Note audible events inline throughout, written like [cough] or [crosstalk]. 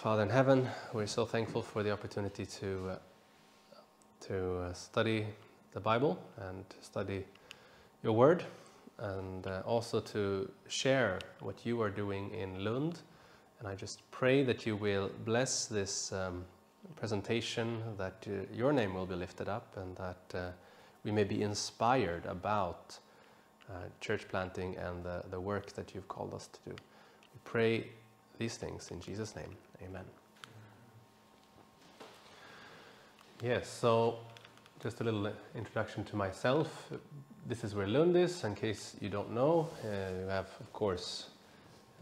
Father in heaven, we're so thankful for the opportunity to, uh, to uh, study the Bible and study your word, and uh, also to share what you are doing in Lund. And I just pray that you will bless this um, presentation, that uh, your name will be lifted up, and that uh, we may be inspired about uh, church planting and the, the work that you've called us to do. We pray these things in Jesus' name. Amen. Yes, so just a little introduction to myself. This is where Lund is, in case you don't know. Uh, you have, of course,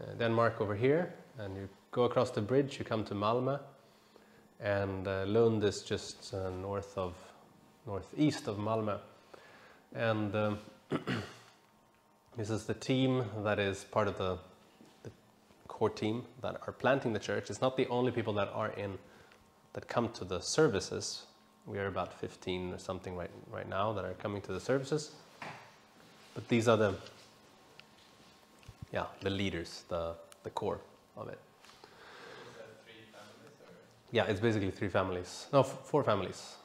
uh, Denmark over here, and you go across the bridge, you come to Malmö, and uh, Lund is just uh, north of, northeast of Malmö. And um, [clears throat] this is the team that is part of the core team that are planting the church. It's not the only people that are in that come to the services. We are about 15 or something right right now that are coming to the services. But these are the yeah, the leaders, the the core of it. Yeah, it's basically three families. No, four families.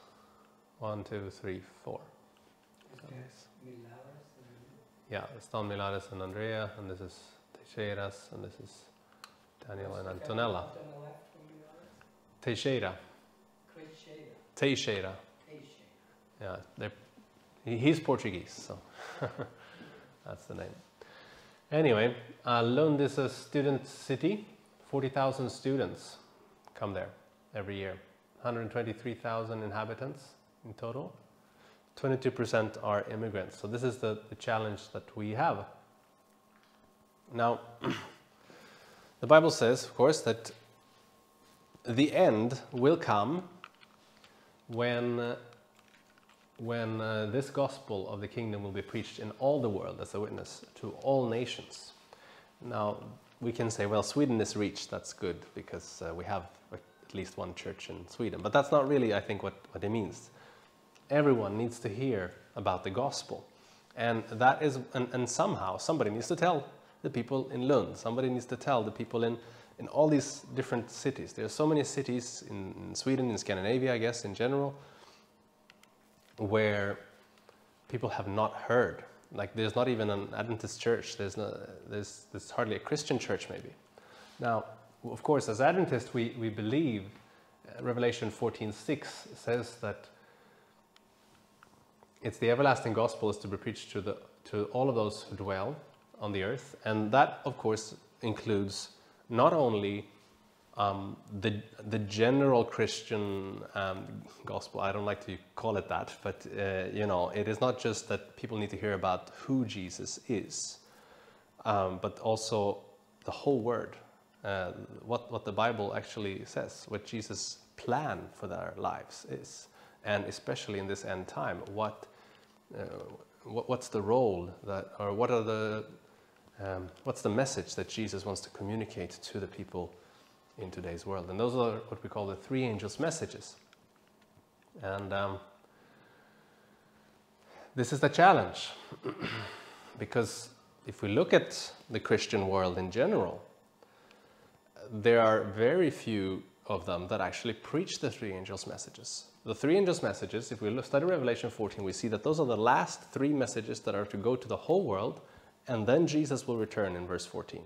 One, two, three, four. Yeah, it's Don Milares and Andrea, and this is Teixeiras, and this is Daniel and Antonella. Teixeira. Teixeira. Yeah, he's Portuguese, so [laughs] that's the name. Anyway, uh, Lund is a student city. 40,000 students come there every year. 123,000 inhabitants in total. 22% are immigrants. So this is the, the challenge that we have. Now, [clears throat] the Bible says, of course, that the end will come when, when uh, this gospel of the kingdom will be preached in all the world as a witness to all nations. Now, we can say, well, Sweden is reached, that's good, because uh, we have at least one church in Sweden. But that's not really, I think, what, what it means. Everyone needs to hear about the gospel. And that is, and, and somehow somebody needs to tell the people in Lund, somebody needs to tell the people in, in all these different cities. There are so many cities in, in Sweden, in Scandinavia, I guess, in general, where people have not heard. Like there's not even an Adventist church. There's, no, there's, there's hardly a Christian church, maybe. Now, of course, as Adventists, we, we believe uh, Revelation 14:6 says that it's the everlasting gospel is to be preached to, the, to all of those who dwell on the earth. And that, of course, includes not only um, the, the general Christian um, gospel, I don't like to call it that, but uh, you know, it is not just that people need to hear about who Jesus is, um, but also the whole word, uh, what, what the Bible actually says, what Jesus' plan for their lives is, and especially in this end time, what, uh, what what's the role that, or what are the, um, what's the message that Jesus wants to communicate to the people in today's world. And those are what we call the three angels' messages. And um, this is the challenge. [clears throat] because if we look at the Christian world in general, there are very few of them that actually preach the three angels' messages. The three angels' messages, if we look, study Revelation 14, we see that those are the last three messages that are to go to the whole world, and then Jesus will return in verse 14.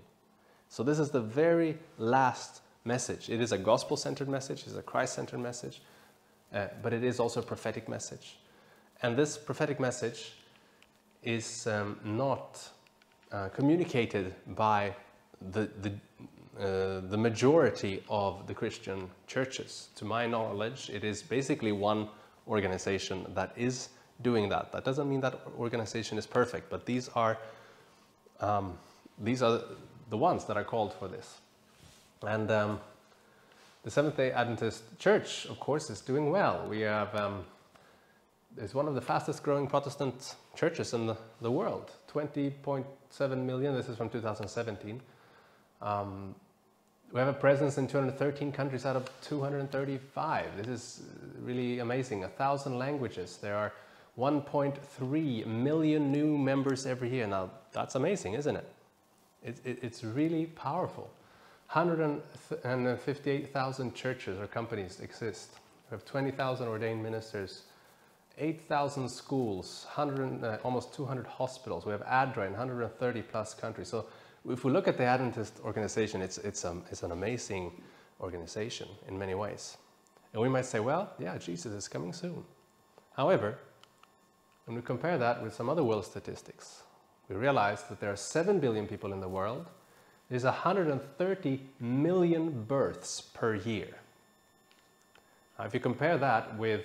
So this is the very last message. It is a gospel centered message, it's a Christ centered message, uh, but it is also a prophetic message. And this prophetic message is um, not uh, communicated by the, the, uh, the majority of the Christian churches. To my knowledge, it is basically one organization that is doing that. That doesn't mean that organization is perfect, but these are, um, these are the ones that are called for this. And um, the Seventh day Adventist Church, of course, is doing well. We have, um, it's one of the fastest growing Protestant churches in the, the world 20.7 million. This is from 2017. Um, we have a presence in 213 countries out of 235. This is really amazing. A thousand languages. There are 1.3 million new members every year. Now, that's amazing, isn't it? it, it it's really powerful 158,000 churches or companies exist. We have 20,000 ordained ministers, 8,000 schools, 100, uh, almost 200 hospitals. We have ADRA in 130 plus countries. So if we look at the Adventist organization, it's, it's, um, it's an amazing organization in many ways. And we might say, well, yeah, Jesus is coming soon. However, when we compare that with some other world statistics, we realize that there are 7 billion people in the world. There's 130 million births per year. Now, if you compare that with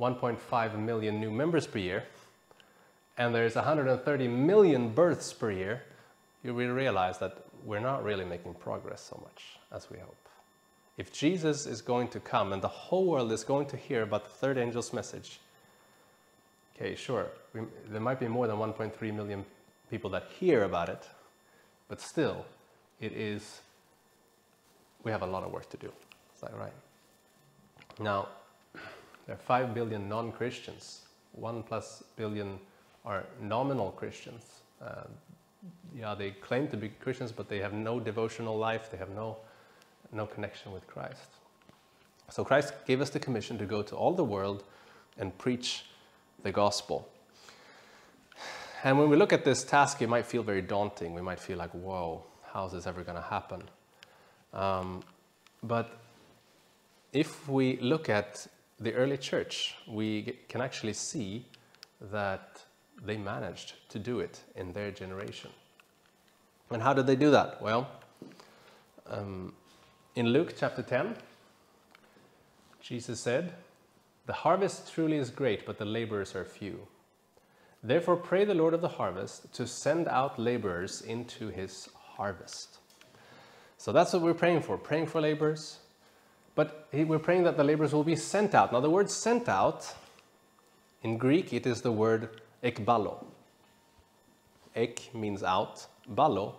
1.5 million new members per year, and there's 130 million births per year, you will realize that we're not really making progress so much as we hope. If Jesus is going to come and the whole world is going to hear about the third angel's message, okay, sure, we, there might be more than 1.3 million people that hear about it, but still, it is, we have a lot of work to do. Is that right? Now, there are 5 billion non Christians, 1 plus billion are nominal Christians. Uh, yeah, they claim to be Christians, but they have no devotional life, they have no no connection with Christ. So Christ gave us the commission to go to all the world and preach the gospel. And when we look at this task, it might feel very daunting. We might feel like, whoa, how is this ever going to happen? Um, but if we look at the early church, we can actually see that they managed to do it in their generation. And how did they do that? Well, um, in Luke chapter 10, Jesus said, The harvest truly is great, but the laborers are few. Therefore, pray the Lord of the harvest to send out laborers into his harvest. So that's what we're praying for, praying for laborers. But we're praying that the laborers will be sent out. Now, the word sent out, in Greek, it is the word ekballo. Ek means out, ballo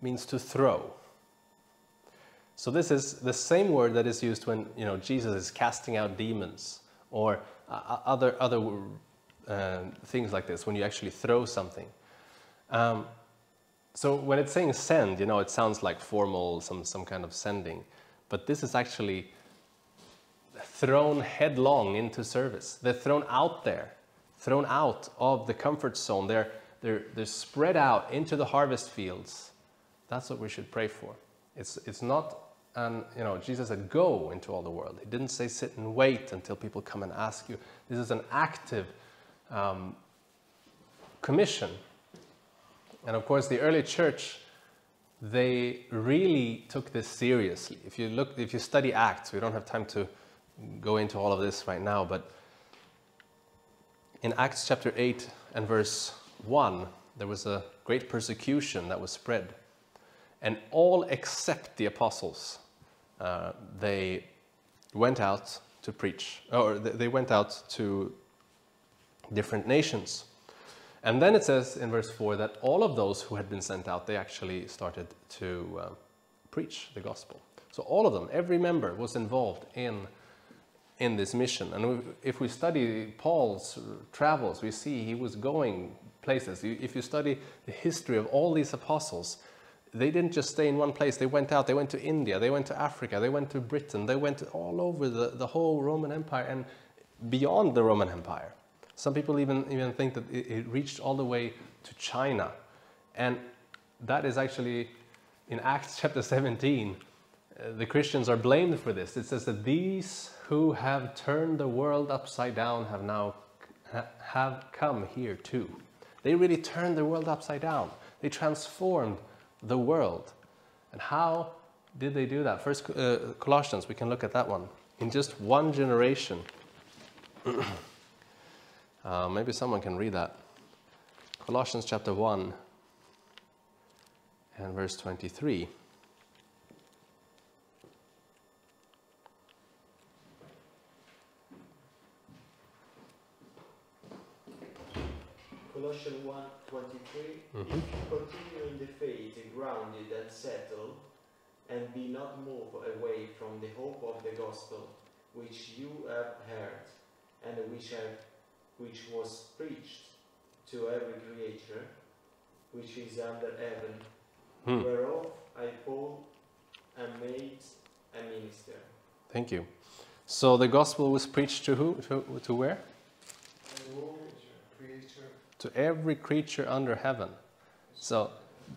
means to throw. So this is the same word that is used when you know Jesus is casting out demons or uh, other other uh, things like this when you actually throw something. Um, so when it's saying send, you know, it sounds like formal, some some kind of sending, but this is actually thrown headlong into service. They're thrown out there, thrown out of the comfort zone. They're they're they're spread out into the harvest fields. That's what we should pray for. It's it's not and you know, Jesus said, "Go into all the world." He didn't say, "Sit and wait until people come and ask you." This is an active um, commission, and of course, the early church they really took this seriously. If you look, if you study Acts, we don't have time to go into all of this right now, but in Acts chapter eight and verse one, there was a great persecution that was spread and all except the apostles uh, they went out to preach, or they went out to different nations. And then it says in verse 4 that all of those who had been sent out, they actually started to uh, preach the gospel. So all of them, every member was involved in, in this mission. And if we study Paul's travels, we see he was going places. If you study the history of all these apostles, they didn't just stay in one place. They went out. They went to India. They went to Africa. They went to Britain. They went all over the, the whole Roman Empire and beyond the Roman Empire. Some people even, even think that it, it reached all the way to China. And that is actually in Acts [laughs] chapter 17. Uh, the Christians are blamed for this. It says that these who have turned the world upside down have now ha, have come here too. They really turned the world upside down. They transformed the world. And how did they do that? First uh, Colossians, we can look at that one. In just one generation, [clears throat] uh, maybe someone can read that. Colossians chapter 1 and verse 23. Colossians 1 23. Mm-hmm. Continue in the faith, grounded and settled, and be not moved away from the hope of the gospel which you have heard, and which, have, which was preached to every creature which is under heaven, hmm. whereof I, Paul, made a minister. Thank you. So the gospel was preached to who? To, to where? To every creature under heaven. So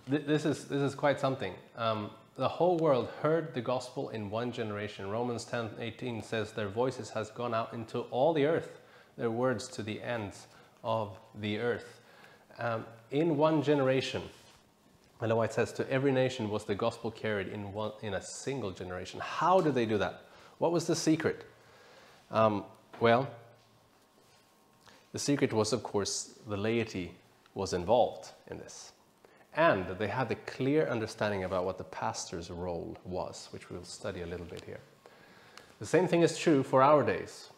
th- this is this is quite something. Um, the whole world heard the gospel in one generation. Romans 10 18 says, Their voices has gone out into all the earth, their words to the ends of the earth. Um, in one generation, Ellen White says, To every nation was the gospel carried in, one, in a single generation. How did they do that? What was the secret? Um, well, the secret was, of course, the laity was involved in this. And they had a clear understanding about what the pastor's role was, which we'll study a little bit here. The same thing is true for our days.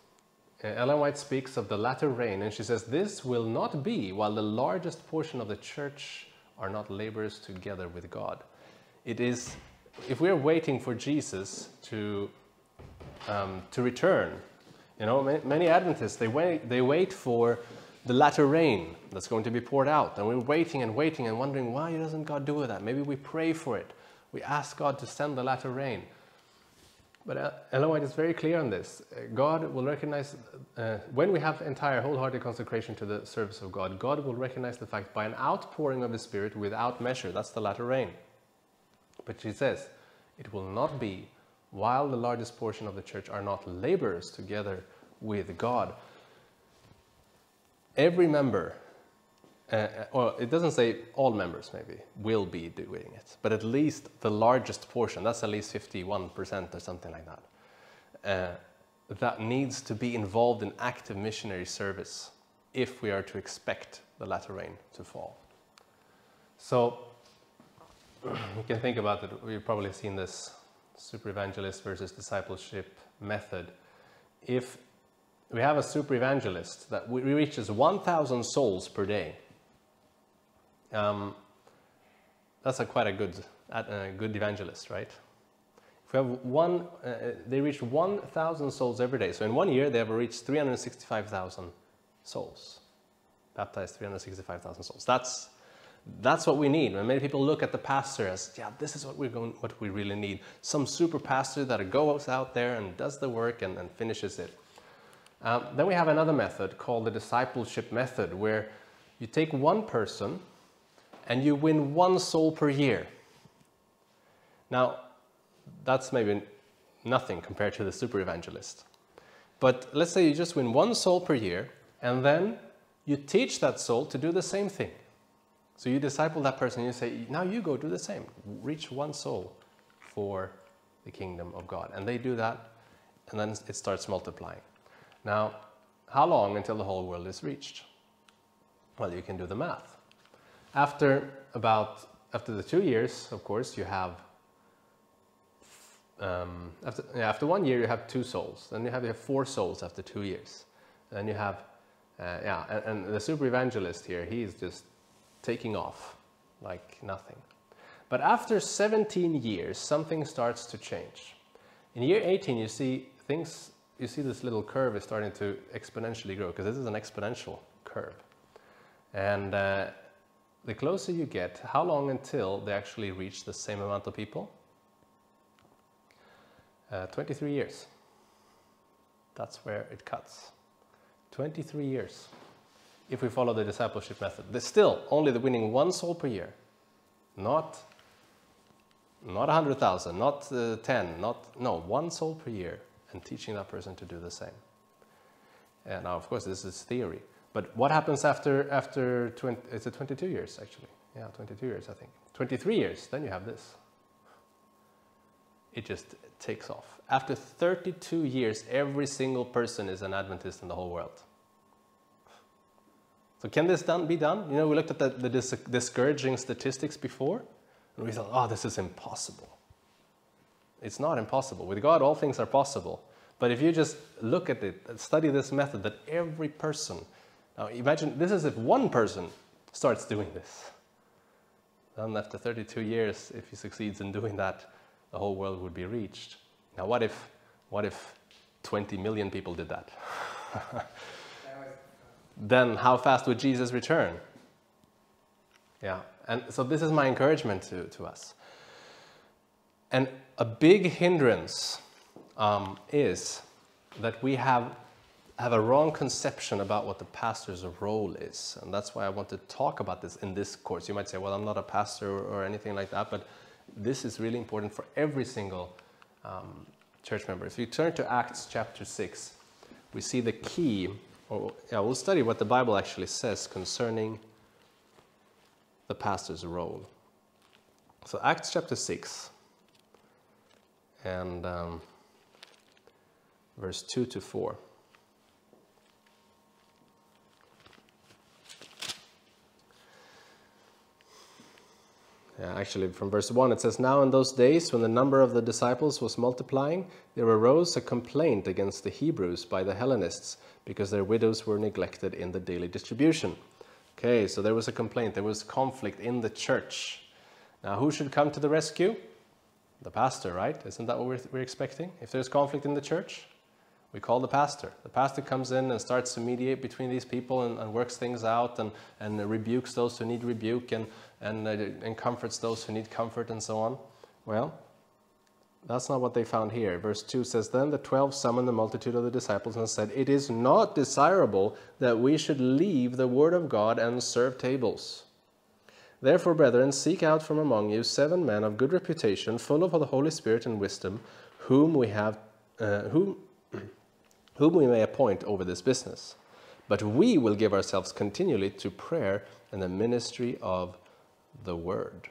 Uh, Ellen White speaks of the latter rain, and she says, This will not be while the largest portion of the church are not laborers together with God. It is, if we're waiting for Jesus to, um, to return, you know, many Adventists, they wait, they wait for the latter rain that's going to be poured out. And we're waiting and waiting and wondering, why doesn't God do that? Maybe we pray for it. We ask God to send the latter rain. But uh, White is very clear on this. God will recognize, uh, when we have entire wholehearted consecration to the service of God, God will recognize the fact by an outpouring of His Spirit without measure. That's the latter rain. But she says, it will not be while the largest portion of the church are not laborers together with God. Every member, uh, or it doesn't say all members maybe, will be doing it, but at least the largest portion, that's at least 51% or something like that, uh, that needs to be involved in active missionary service if we are to expect the latter rain to fall. So [clears throat] you can think about it, we've probably seen this super evangelist versus discipleship method. If we have a super evangelist that reaches 1,000 souls per day, um, that's a quite a good, a good evangelist, right? If we have one, uh, they reach 1,000 souls every day. So in one year, they have reached 365,000 souls, baptized 365,000 souls. That's that's what we need. When many people look at the pastor as, yeah, this is what we're going, what we really need. Some super pastor that goes out there and does the work and, and finishes it. Um, then we have another method called the discipleship method, where you take one person and you win one soul per year. Now, that's maybe nothing compared to the super evangelist. But let's say you just win one soul per year, and then you teach that soul to do the same thing. So you disciple that person, you say, now you go do the same. Reach one soul for the kingdom of God. And they do that, and then it starts multiplying. Now, how long until the whole world is reached? Well, you can do the math. After about after the two years, of course, you have um, after, yeah, after one year you have two souls. Then you have, you have four souls after two years. Then you have uh, yeah, and, and the super evangelist here, he's just taking off like nothing. But after 17 years, something starts to change. In year 18, you see things, you see this little curve is starting to exponentially grow because this is an exponential curve. And uh, the closer you get, how long until they actually reach the same amount of people? Uh, 23 years. That's where it cuts. 23 years if we follow the discipleship method. There's still only the winning one soul per year, not not 100,000, not uh, 10, not no, one soul per year, and teaching that person to do the same. And now, of course, this is theory. But what happens after after 20? It's a 22 years actually. Yeah, 22 years, I think. 23 years, then you have this. It just takes off. After 32 years, every single person is an Adventist in the whole world. So can this done, be done? You know, we looked at the, the dis discouraging statistics before, and we thought, oh, this is impossible. It's not impossible. With God, all things are possible. But if you just look at it, study this method, that every person, now imagine this is if one person starts doing this. Then after 32 years, if he succeeds in doing that, the whole world would be reached. Now what if, what if 20 million people did that? [laughs] then how fast would Jesus return? Yeah, and so this is my encouragement to, to us. And a big hindrance um, is that we have, have a wrong conception about what the pastor's role is. And that's why I want to talk about this in this course. You might say, well, I'm not a pastor or anything like that, but this is really important for every single um, church member. If you turn to Acts chapter 6, we see the key, or yeah, we'll study what the Bible actually says concerning the pastor's role. So, Acts chapter 6, and um, verse 2 to 4. Yeah, actually, from verse 1, it says, Now in those days, when the number of the disciples was multiplying, there arose a complaint against the Hebrews by the Hellenists, because their widows were neglected in the daily distribution. Okay, so there was a complaint, there was conflict in the church. Now, who should come to the rescue? The pastor, right? Isn't that what we're, we're expecting? If there's conflict in the church, we call the pastor. The pastor comes in and starts to mediate between these people and, and works things out and, and rebukes those who need rebuke and, and, and comforts those who need comfort and so on. Well, that's not what they found here. Verse 2 says, Then the twelve summoned the multitude of the disciples and said, It is not desirable that we should leave the word of God and serve tables. Therefore, brethren, seek out from among you seven men of good reputation, full of the Holy Spirit and wisdom, whom we have, uh, whom, [clears throat] whom we may appoint over this business. But we will give ourselves continually to prayer and the ministry of the word.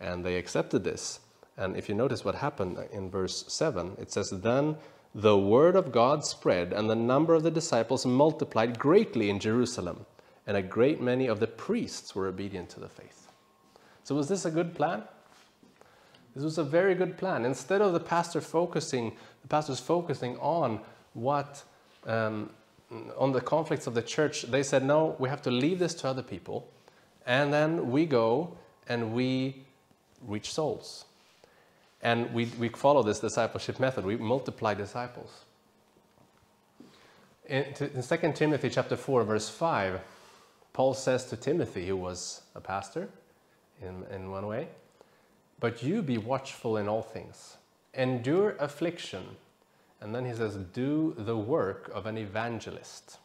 And they accepted this. And if you notice what happened in verse 7, it says, Then the word of God spread, and the number of the disciples multiplied greatly in Jerusalem, and a great many of the priests were obedient to the faith. So, was this a good plan? This was a very good plan. Instead of the pastor focusing, the pastors focusing on what, um, on the conflicts of the church, they said, no, we have to leave this to other people. And then we go and we reach souls. And we, we follow this discipleship method. We multiply disciples. In, in 2 Timothy chapter 4, verse 5, Paul says to Timothy, who was a pastor in, in one way, But you be watchful in all things, endure affliction, and then he says, Do the work of an evangelist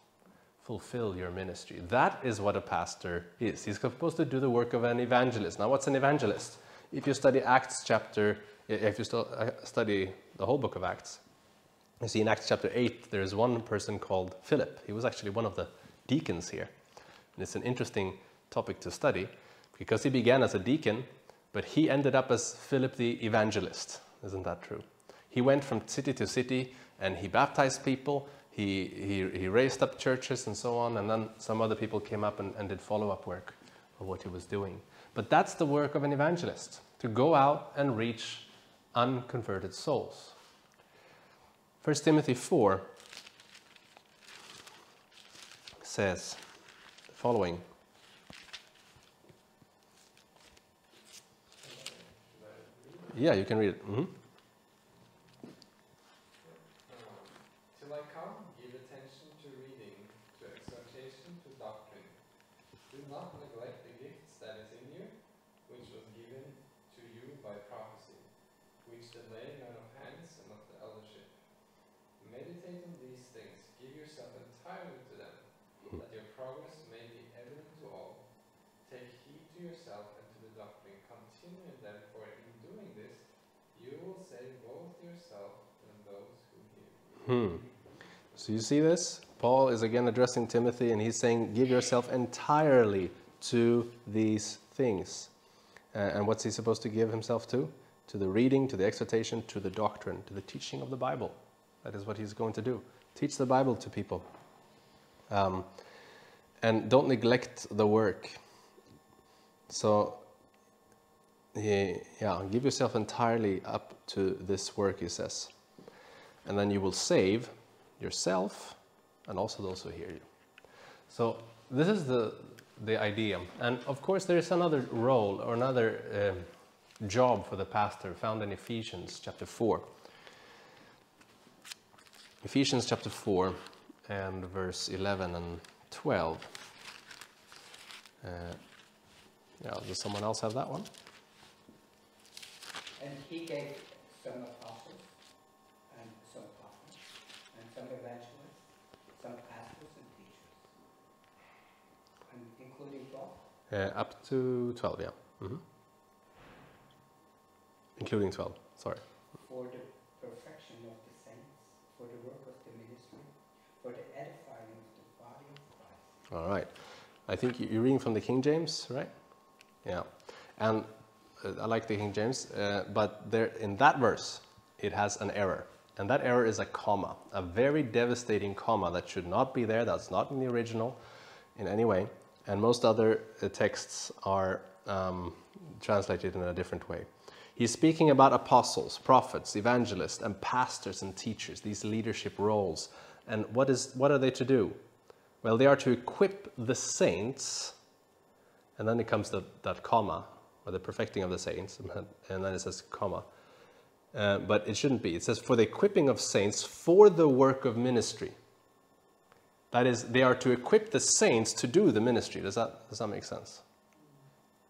fulfill your ministry. That is what a pastor is. He's supposed to do the work of an evangelist. Now, what's an evangelist? If you study Acts chapter, if you uh, study the whole book of Acts, you see in Acts chapter 8, there is one person called Philip. He was actually one of the deacons here. And it's an interesting topic to study because he began as a deacon, but he ended up as Philip the evangelist. Isn't that true? He went from city to city and he baptized people he, he, he raised up churches and so on, and then some other people came up and, and did follow up work of what he was doing. But that's the work of an evangelist to go out and reach unconverted souls. 1 Timothy 4 says the following. Yeah, you can read it. Mm-hmm. Hmm. So you see this? Paul is again addressing Timothy and he's saying, Give yourself entirely to these things. Uh, and what's he supposed to give himself to? To the reading, to the exhortation, to the doctrine, to the teaching of the Bible. That is what he's going to do. Teach the Bible to people. Um, and don't neglect the work. So, yeah, give yourself entirely up to this work, he says and then you will save yourself and also those who hear you. So this is the, the idea. And of course, there is another role or another uh, job for the pastor found in Ephesians chapter 4. Ephesians chapter 4 and verse 11 and 12. Uh, yeah, does someone else have that one? And he gave some apostles, and some prophets, and some evangelists, some pastors and teachers. And including 12? Uh, up to 12, yeah. hmm Including 12, sorry. For the perfection of the saints, for the work of the ministry, for the edifying of the body of Christ. All right. I think you- you're reading from the King James, right? Yeah. And I like the King James, uh, but there in that verse, it has an error. And that error is a comma, a very devastating comma that should not be there. That's not in the original in any way. And most other uh, texts are um, translated in a different way. He's speaking about apostles, prophets, evangelists, and pastors and teachers, these leadership roles. And what, is, what are they to do? Well, they are to equip the saints, and then it comes to that comma, or the perfecting of the saints, and then it says comma. Uh, but it shouldn't be. It says, for the equipping of saints for the work of ministry. That is, they are to equip the saints to do the ministry. Does that, does that make sense?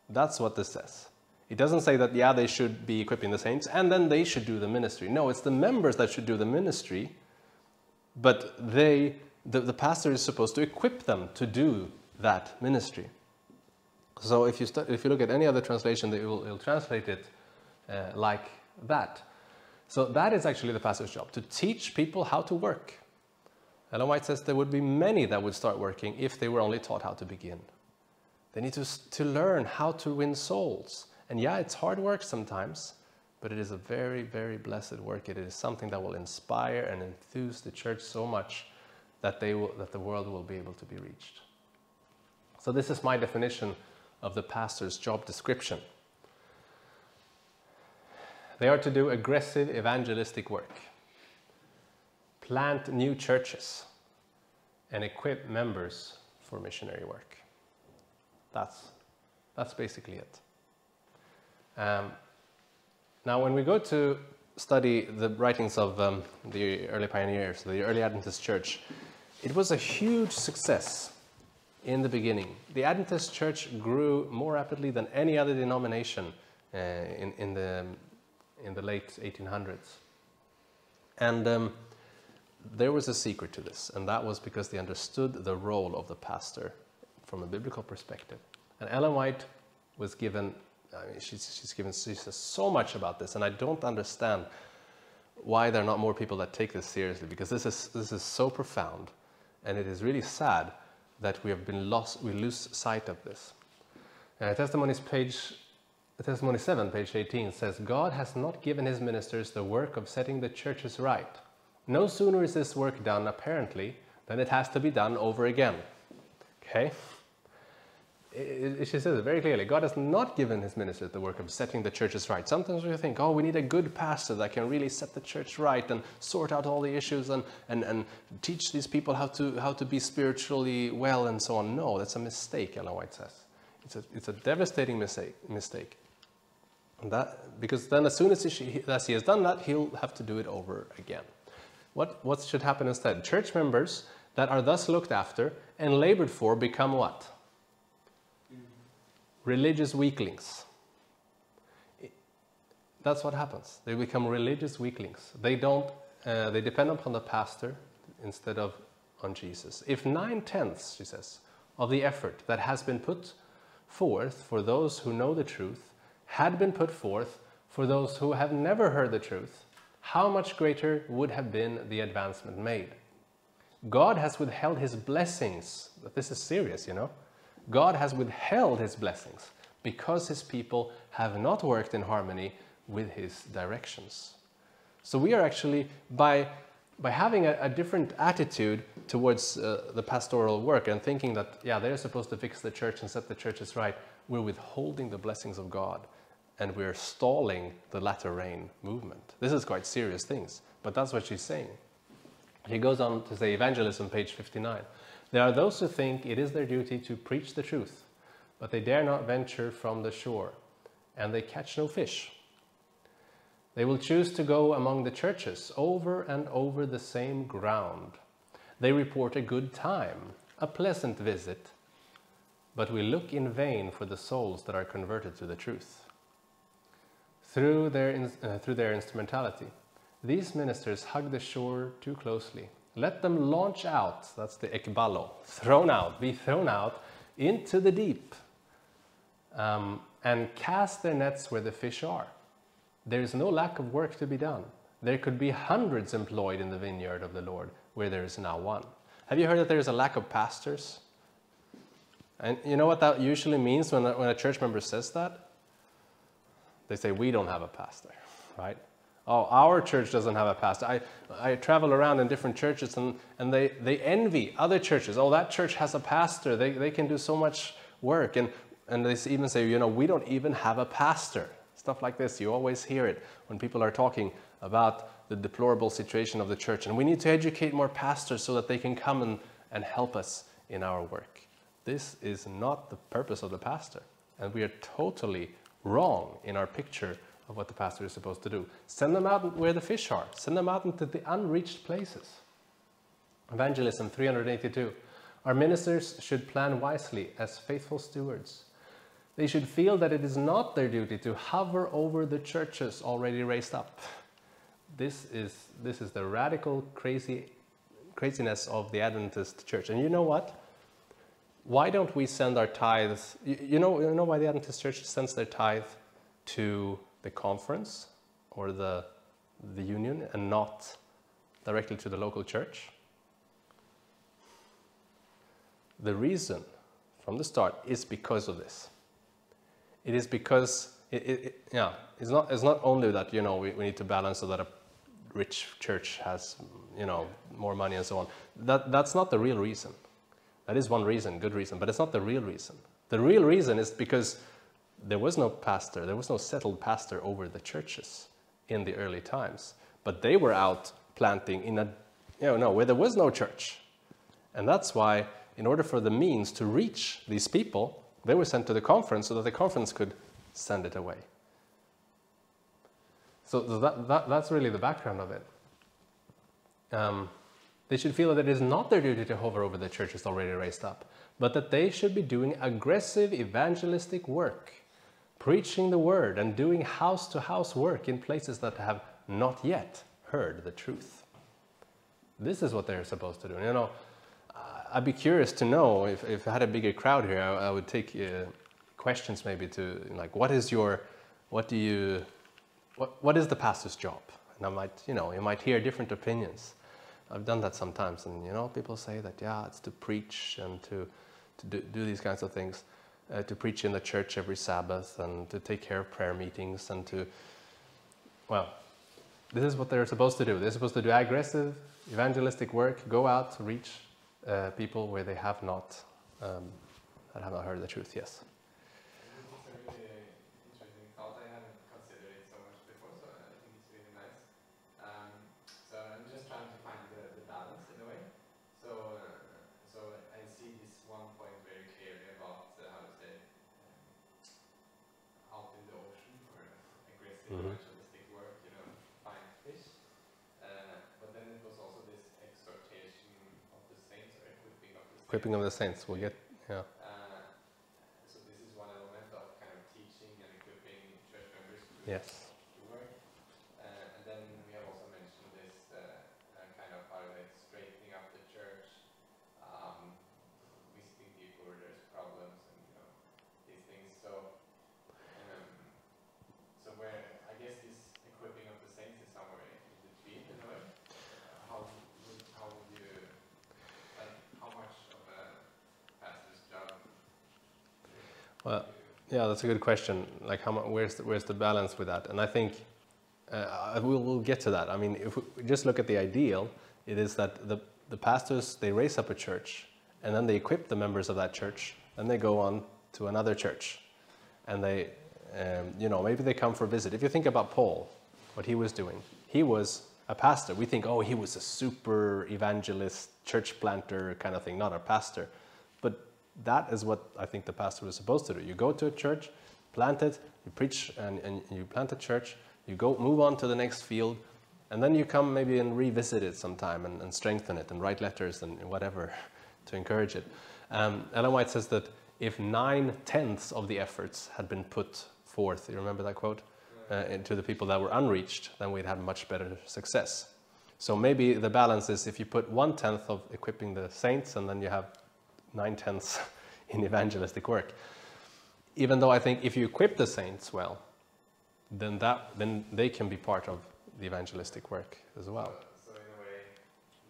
That's what this says. It doesn't say that, yeah, they should be equipping the saints and then they should do the ministry. No, it's the members that should do the ministry, but they, the, the pastor is supposed to equip them to do that ministry. So if you, if you look at any other translation, it will, it will translate it uh, like that. So that is actually the pastor's job, to teach people how to work. Ellen White says there would be many that would start working if they were only taught how to begin. They need to, to learn how to win souls. And yeah, it's hard work sometimes, but it is a very, very blessed work. It is something that will inspire and enthuse the church so much that, they will, that the world will be able to be reached. So, this is my definition of the pastor's job description. They are to do aggressive evangelistic work, plant new churches, and equip members for missionary work. That's, that's basically it. Um, now, when we go to study the writings of um, the early pioneers, the early Adventist church, it was a huge success in the beginning. The Adventist church grew more rapidly than any other denomination uh, in, in, the, in the late 1800s. And um, there was a secret to this, and that was because they understood the role of the pastor from a biblical perspective. And Ellen White was given, I mean, she's, she's given she says so much about this, and I don't understand why there are not more people that take this seriously, because this is, this is so profound, and it is really sad that we have been lost, we lose sight of this. Uh, testimonies page, testimony 7, page 18 says, God has not given his ministers the work of setting the churches right. No sooner is this work done, apparently, than it has to be done over again. Okay? She says it very clearly God has not given his ministers the work of setting the churches right. Sometimes we think, oh, we need a good pastor that can really set the church right and sort out all the issues and, and, and teach these people how to, how to be spiritually well and so on. No, that's a mistake, Ellen White says. It's a, it's a devastating mistake. mistake. And that, because then, as soon as he, as he has done that, he'll have to do it over again. What, what should happen instead? Church members that are thus looked after and labored for become what? Religious weaklings. That's what happens. They become religious weaklings. They don't. Uh, they depend upon the pastor instead of on Jesus. If nine tenths, she says, of the effort that has been put forth for those who know the truth had been put forth for those who have never heard the truth, how much greater would have been the advancement made? God has withheld his blessings. This is serious, you know. God has withheld his blessings because his people have not worked in harmony with his directions. So we are actually, by, by having a, a different attitude towards uh, the pastoral work and thinking that, yeah, they're supposed to fix the church and set the churches right, we're withholding the blessings of God and we're stalling the latter rain movement. This is quite serious things, but that's what she's saying. He goes on to say, evangelism, page 59. There are those who think it is their duty to preach the truth, but they dare not venture from the shore, and they catch no fish. They will choose to go among the churches over and over the same ground. They report a good time, a pleasant visit, but we look in vain for the souls that are converted to the truth. through their, uh, through their instrumentality. These ministers hug the shore too closely. Let them launch out, that's the ekballo, thrown out, be thrown out into the deep um, and cast their nets where the fish are. There is no lack of work to be done. There could be hundreds employed in the vineyard of the Lord where there is now one. Have you heard that there is a lack of pastors? And you know what that usually means when a, when a church member says that? They say, We don't have a pastor, right? Oh, our church doesn't have a pastor. I, I travel around in different churches and, and they, they envy other churches. Oh, that church has a pastor. They, they can do so much work. And, and they even say, you know, we don't even have a pastor. Stuff like this. You always hear it when people are talking about the deplorable situation of the church. And we need to educate more pastors so that they can come and, and help us in our work. This is not the purpose of the pastor. And we are totally wrong in our picture of what the pastor is supposed to do. Send them out where the fish are, send them out into the unreached places. Evangelism 382. Our ministers should plan wisely as faithful stewards. They should feel that it is not their duty to hover over the churches already raised up. This is, this is the radical crazy, craziness of the Adventist church. And you know what? Why don't we send our tithes? You, know, you know why the Adventist church sends their tithe to the conference or the, the union and not directly to the local church? The reason from the start is because of this. It is because, it, it, it, yeah, it's not, it's not only that, you know, we, we need to balance so that a rich church has, you know, more money and so on. That, that's not the real reason. That is one reason, good reason, but it's not the real reason. The real reason is because there was no pastor, there was no settled pastor over the churches in the early times. But they were out planting in a, you know, no, where there was no church. And that's why, in order for the means to reach these people, they were sent to the conference so that the conference could send it away. So that, that, that's really the background of it. Um, they should feel that it is not their duty to hover over the churches already raised up, but that they should be doing aggressive evangelistic work preaching the word and doing house to house work in places that have not yet heard the truth. This is what they're supposed to do. You know, I'd be curious to know if, if I had a bigger crowd here, I, I would take uh, questions maybe to like, what is your, what do you, what, what is the pastor's job? And I might, you know, you might hear different opinions. I've done that sometimes, and you know, people say that yeah, it's to preach and to to do, do these kinds of things uh, to preach in the church every Sabbath and to take care of prayer meetings and to, well, this is what they're supposed to do. They're supposed to do aggressive evangelistic work, go out, to reach uh, people where they have not, um, that have not heard the truth. Yes. Equipping of the saints. We'll get, yeah. Uh, so this is one element of kind of teaching and equipping church members yes. to work. Uh, and then we have also mentioned this uh, kind of how they straightening up the church, um, visiting people where there's problems and you know these things. So, um, so where I guess this equipping of the saints is somewhere in between in a way. How would, how would you like how much Well, yeah, that's a good question. Like, how much, where's the, where's the balance with that? And I think uh, we'll, we'll get to that. I mean, if we just look at the ideal, it is that the, the pastors they raise up a church, and then they equip the members of that church, and they go on to another church, and they, um, you know, maybe they come for a visit. If you think about Paul, what he was doing, he was a pastor. We think, oh, he was a super evangelist, church planter kind of thing, not a pastor. That is what I think the pastor is supposed to do. You go to a church, plant it, you preach and, and you plant a church, you go move on to the next field, and then you come maybe and revisit it sometime and, and strengthen it and write letters and whatever to encourage it. Um, Ellen White says that if nine tenths of the efforts had been put forth, you remember that quote? uh, to the people that were unreached, then we'd have much better success. So maybe the balance is if you put one tenth of equipping the saints and then you have nine tenths [laughs] in evangelistic work. Even though I think if you equip the saints well, then that then they can be part of the evangelistic work as well. So, so in a way,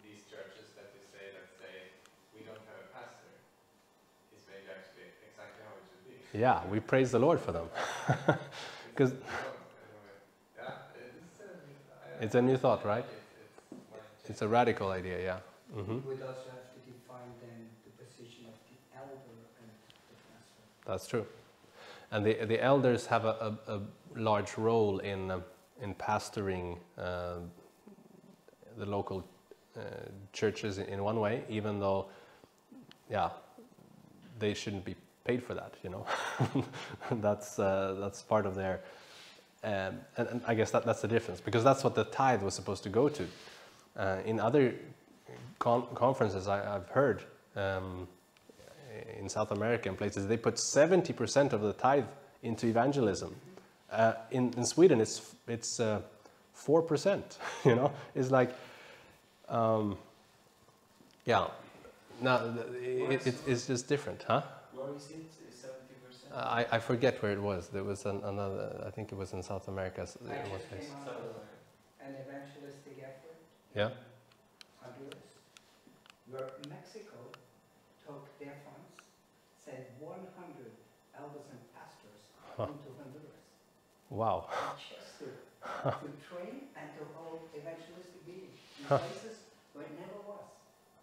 these churches that you say that say we don't have a pastor is maybe actually exactly how it should be. Yeah, we praise the Lord for them. [laughs] 'Cause- We don't, in a way. Yeah, it's a new, It's a new thought, right? It's, it's, It's a radical idea, yeah. hmm We'd also have to define then the position of the elder and the pastor. That's true. And the, the elders have a, a, a large role in, um, in pastoring uh, the local uh, churches in, one way, even though, yeah, they shouldn't be paid for that, you know. [laughs] that's, uh, that's part of their, um, and, and I guess that, that's the difference, because that's what the tithe was supposed to go to. Uh, in other con- conferences I, I've heard, um, in South America and places, they put 70% of the tithe into evangelism. Uh, in, in Sweden, it's, it's uh, 4%, [laughs] you know? It's like, um, yeah. Now, it, it, it's just different, huh? Where is it? Percent. I, I forget where it was. There was an, another, I think it was in South America. s- I it was just came out of an evangelistic effort, Yeah? Honduras, where Mexico took their funds, sent 100 elders and pastors Huh. into Honduras, Wow. To train and to hold evangelistic meetings in places where it never was,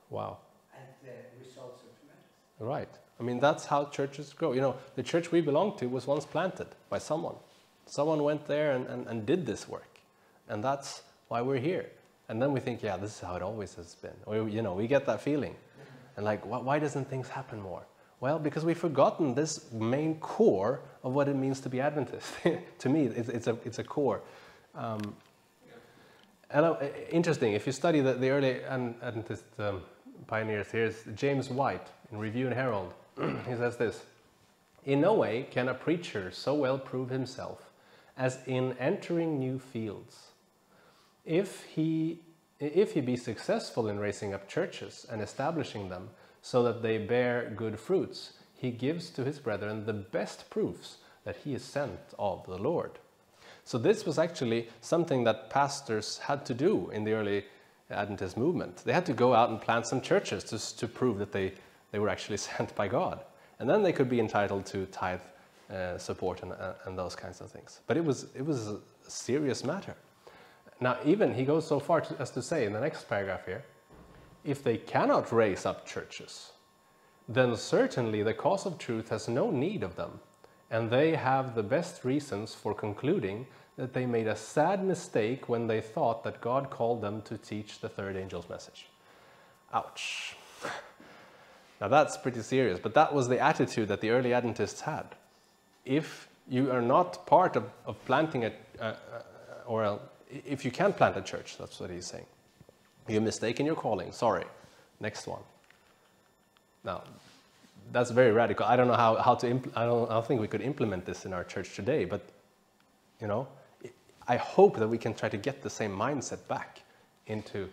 Wow. and the results are tremendous. Right. I mean, that's how churches grow. You know, the church we belong to was once planted by someone. Someone went there and, and, and did this work. And that's why we're here. And then we think, yeah, this is how it always has been. Or, you know, we get that feeling. Mm-hmm. And like, why, why doesn't things happen more? Well, because we've forgotten this main core of what it means to be Adventist. [laughs] to me, it's, it's, a, it's a core. Um, and uh, interesting, if you study the, the early Adventist um, pioneers, here's James White in Review and Herald. [clears throat] he says this In no way can a preacher so well prove himself as in entering new fields. If he, if he be successful in raising up churches and establishing them so that they bear good fruits, he gives to his brethren the best proofs that he is sent of the Lord. So this was actually something that pastors had to do in the early Adventist movement. They had to go out and plant some churches to, to prove that they, they were actually [laughs] sent by God. And then they could be entitled to tithe uh, support and, uh, and those kinds of things. But it was, it was a serious matter. Now, even he goes so far to, as to say in the next paragraph here if they cannot raise up churches, then certainly the cause of truth has no need of them, and they have the best reasons for concluding that they made a sad mistake when they thought that God called them to teach the third angel's message. Ouch. Now that's pretty serious, but that was the attitude that the early Adventists had. If you are not part of, of planting a, uh, or a, if you can't plant a church, that's what he's saying. You're mistaken your calling. Sorry. Next one. Now, that's very radical. I don't know how, how to, I, don't, I don't think we could implement this in our church today, but, you know, I hope that we can try to get the same mindset back into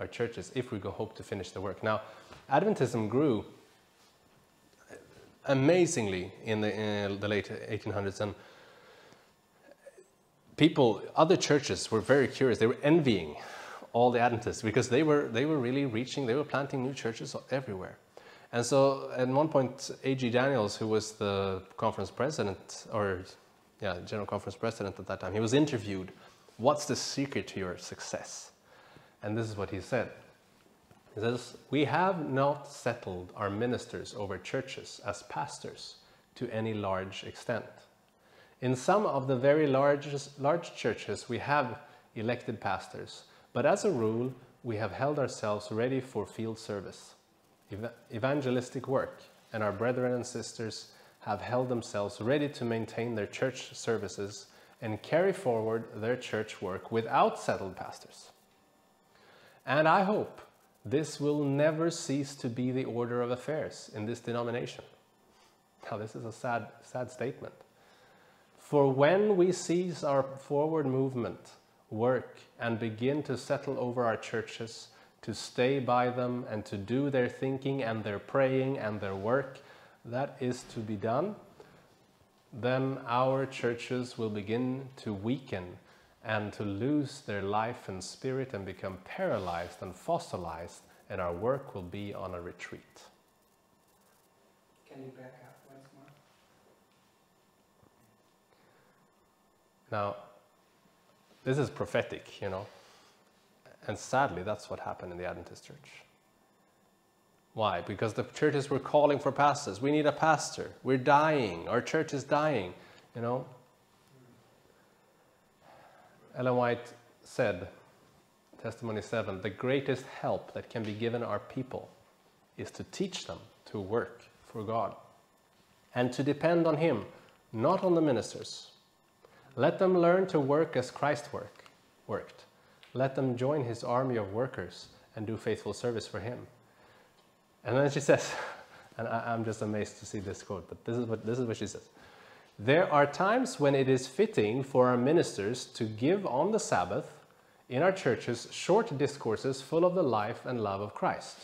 our churches if we go hope to finish the work. Now, Adventism grew amazingly in the, in the late 1800s, and people, other churches were very curious. They were envying all the Adventists because they were, they were really reaching, they were planting new churches everywhere. And so at one point, A.G. Daniells, who was the conference president, or yeah, general conference president at that time, he was interviewed. What's the secret to your success? And this is what he said. He says, We have not settled our ministers over churches as pastors to any large extent. In some of the very largest, large churches, we have elected pastors, but as a rule, we have held ourselves ready for field service, ev- evangelistic work, and our brethren and sisters have held themselves ready to maintain their church services and carry forward their church work without settled pastors. And I hope this will never cease to be the order of affairs in this denomination. Now, this is a sad, sad statement. For when we cease our forward movement, work, and begin to settle over our churches, to stay by them, and to do their thinking and their praying and their work, that is to be done, then our churches will begin to weaken and to lose their life and spirit and become paralyzed and fossilized, and our work will be on a retreat. Can you back up once more? Now, this is prophetic, you know, and sadly, that's what happened in the Adventist church. Why? Because the churches were calling for pastors. We need a pastor. We're dying. Our church is dying, you know. Ellen White said, Testimony 7, the greatest help that can be given our people is to teach them to work for God and to depend on Him, not on the ministers. Let them learn to work as Christ work, worked. Let them join His army of workers and do faithful service for Him. And then she [laughs] says, and I, am just amazed to see this quote, but this is what, this is what she says. There are times when it is fitting for our ministers to give on the Sabbath in our churches short discourses full of the life and love of Christ.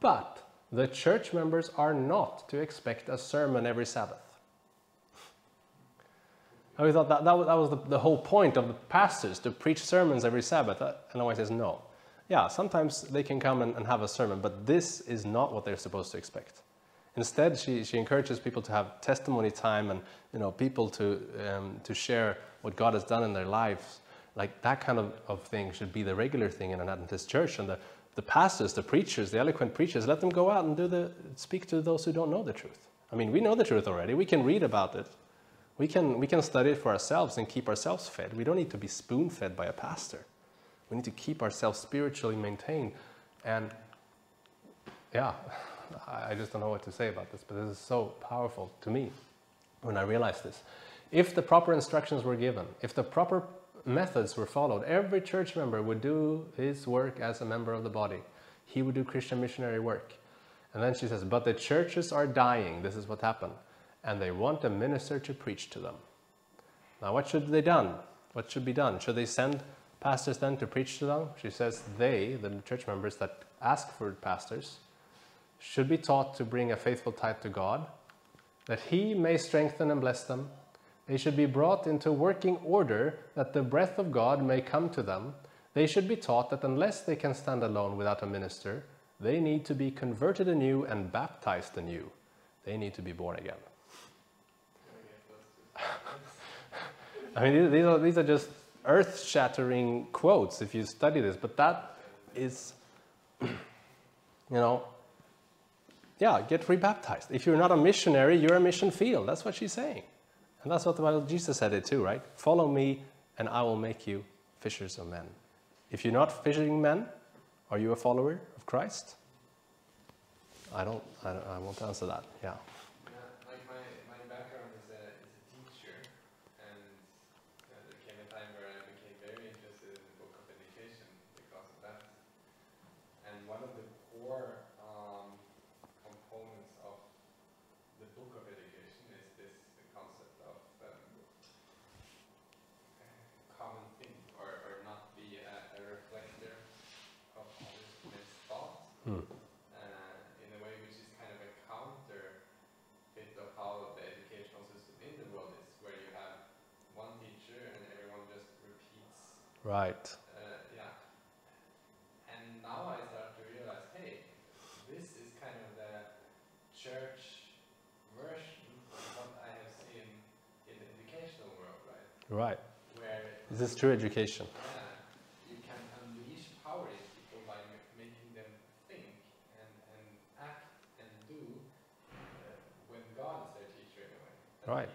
But the church members are not to expect a sermon every Sabbath. And we thought that, that was, that was the, the whole point of the pastors to preach sermons every Sabbath. And I says, no. Yeah, sometimes they can come and, and have a sermon, but this is not what they're supposed to expect. Instead, she, she encourages people to have testimony time and you know, people to, um, to share what God has done in their lives. Like that kind of, of thing should be the regular thing in an Adventist church. And the, the pastors, the preachers, the eloquent preachers, let them go out and do the, speak to those who don't know the truth. I mean, we know the truth already. We can read about it. We can, we can study it for ourselves and keep ourselves fed. We don't need to be spoon fed by a pastor. We need to keep ourselves spiritually maintained. And yeah, I just don't know what to say about this, but this is so powerful to me when I realized this. If the proper instructions were given, if the proper methods were followed, every church member would do his work as a member of the body. He would do Christian missionary work. And then she says, But the churches are dying. This is what happened. And they want a minister to preach to them. Now, what should they done? What should be done? Should they send pastors then to preach to them? She says, They, the church members that ask for pastors, should be taught to bring a faithful tithe to God, that He may strengthen and bless them. They should be brought into working order that the breath of God may come to them. They should be taught that unless they can stand alone without a minister, they need to be converted anew and baptized anew. They need to be born again. I mean, these are, these are just earth shattering quotes if you study this, but that is, [clears throat] you know, yeah, get rebaptized. If you're not a missionary, you're a mission field. That's what she's saying. And that's what the Bible, Jesus said it too, right? Follow me and I will make you fishers of men. If you're not fishing men, are you a follower of Christ? I don't, I, don't, I won't answer that. Yeah. Right. Uh, yeah. And now I start to realize, hey, this is kind of the church version of what I have seen in the educational world, right? Right. Where this is true education. Yeah, you can unleash power in people by making them think and, and act and do uh, when God is their teacher in a way. right.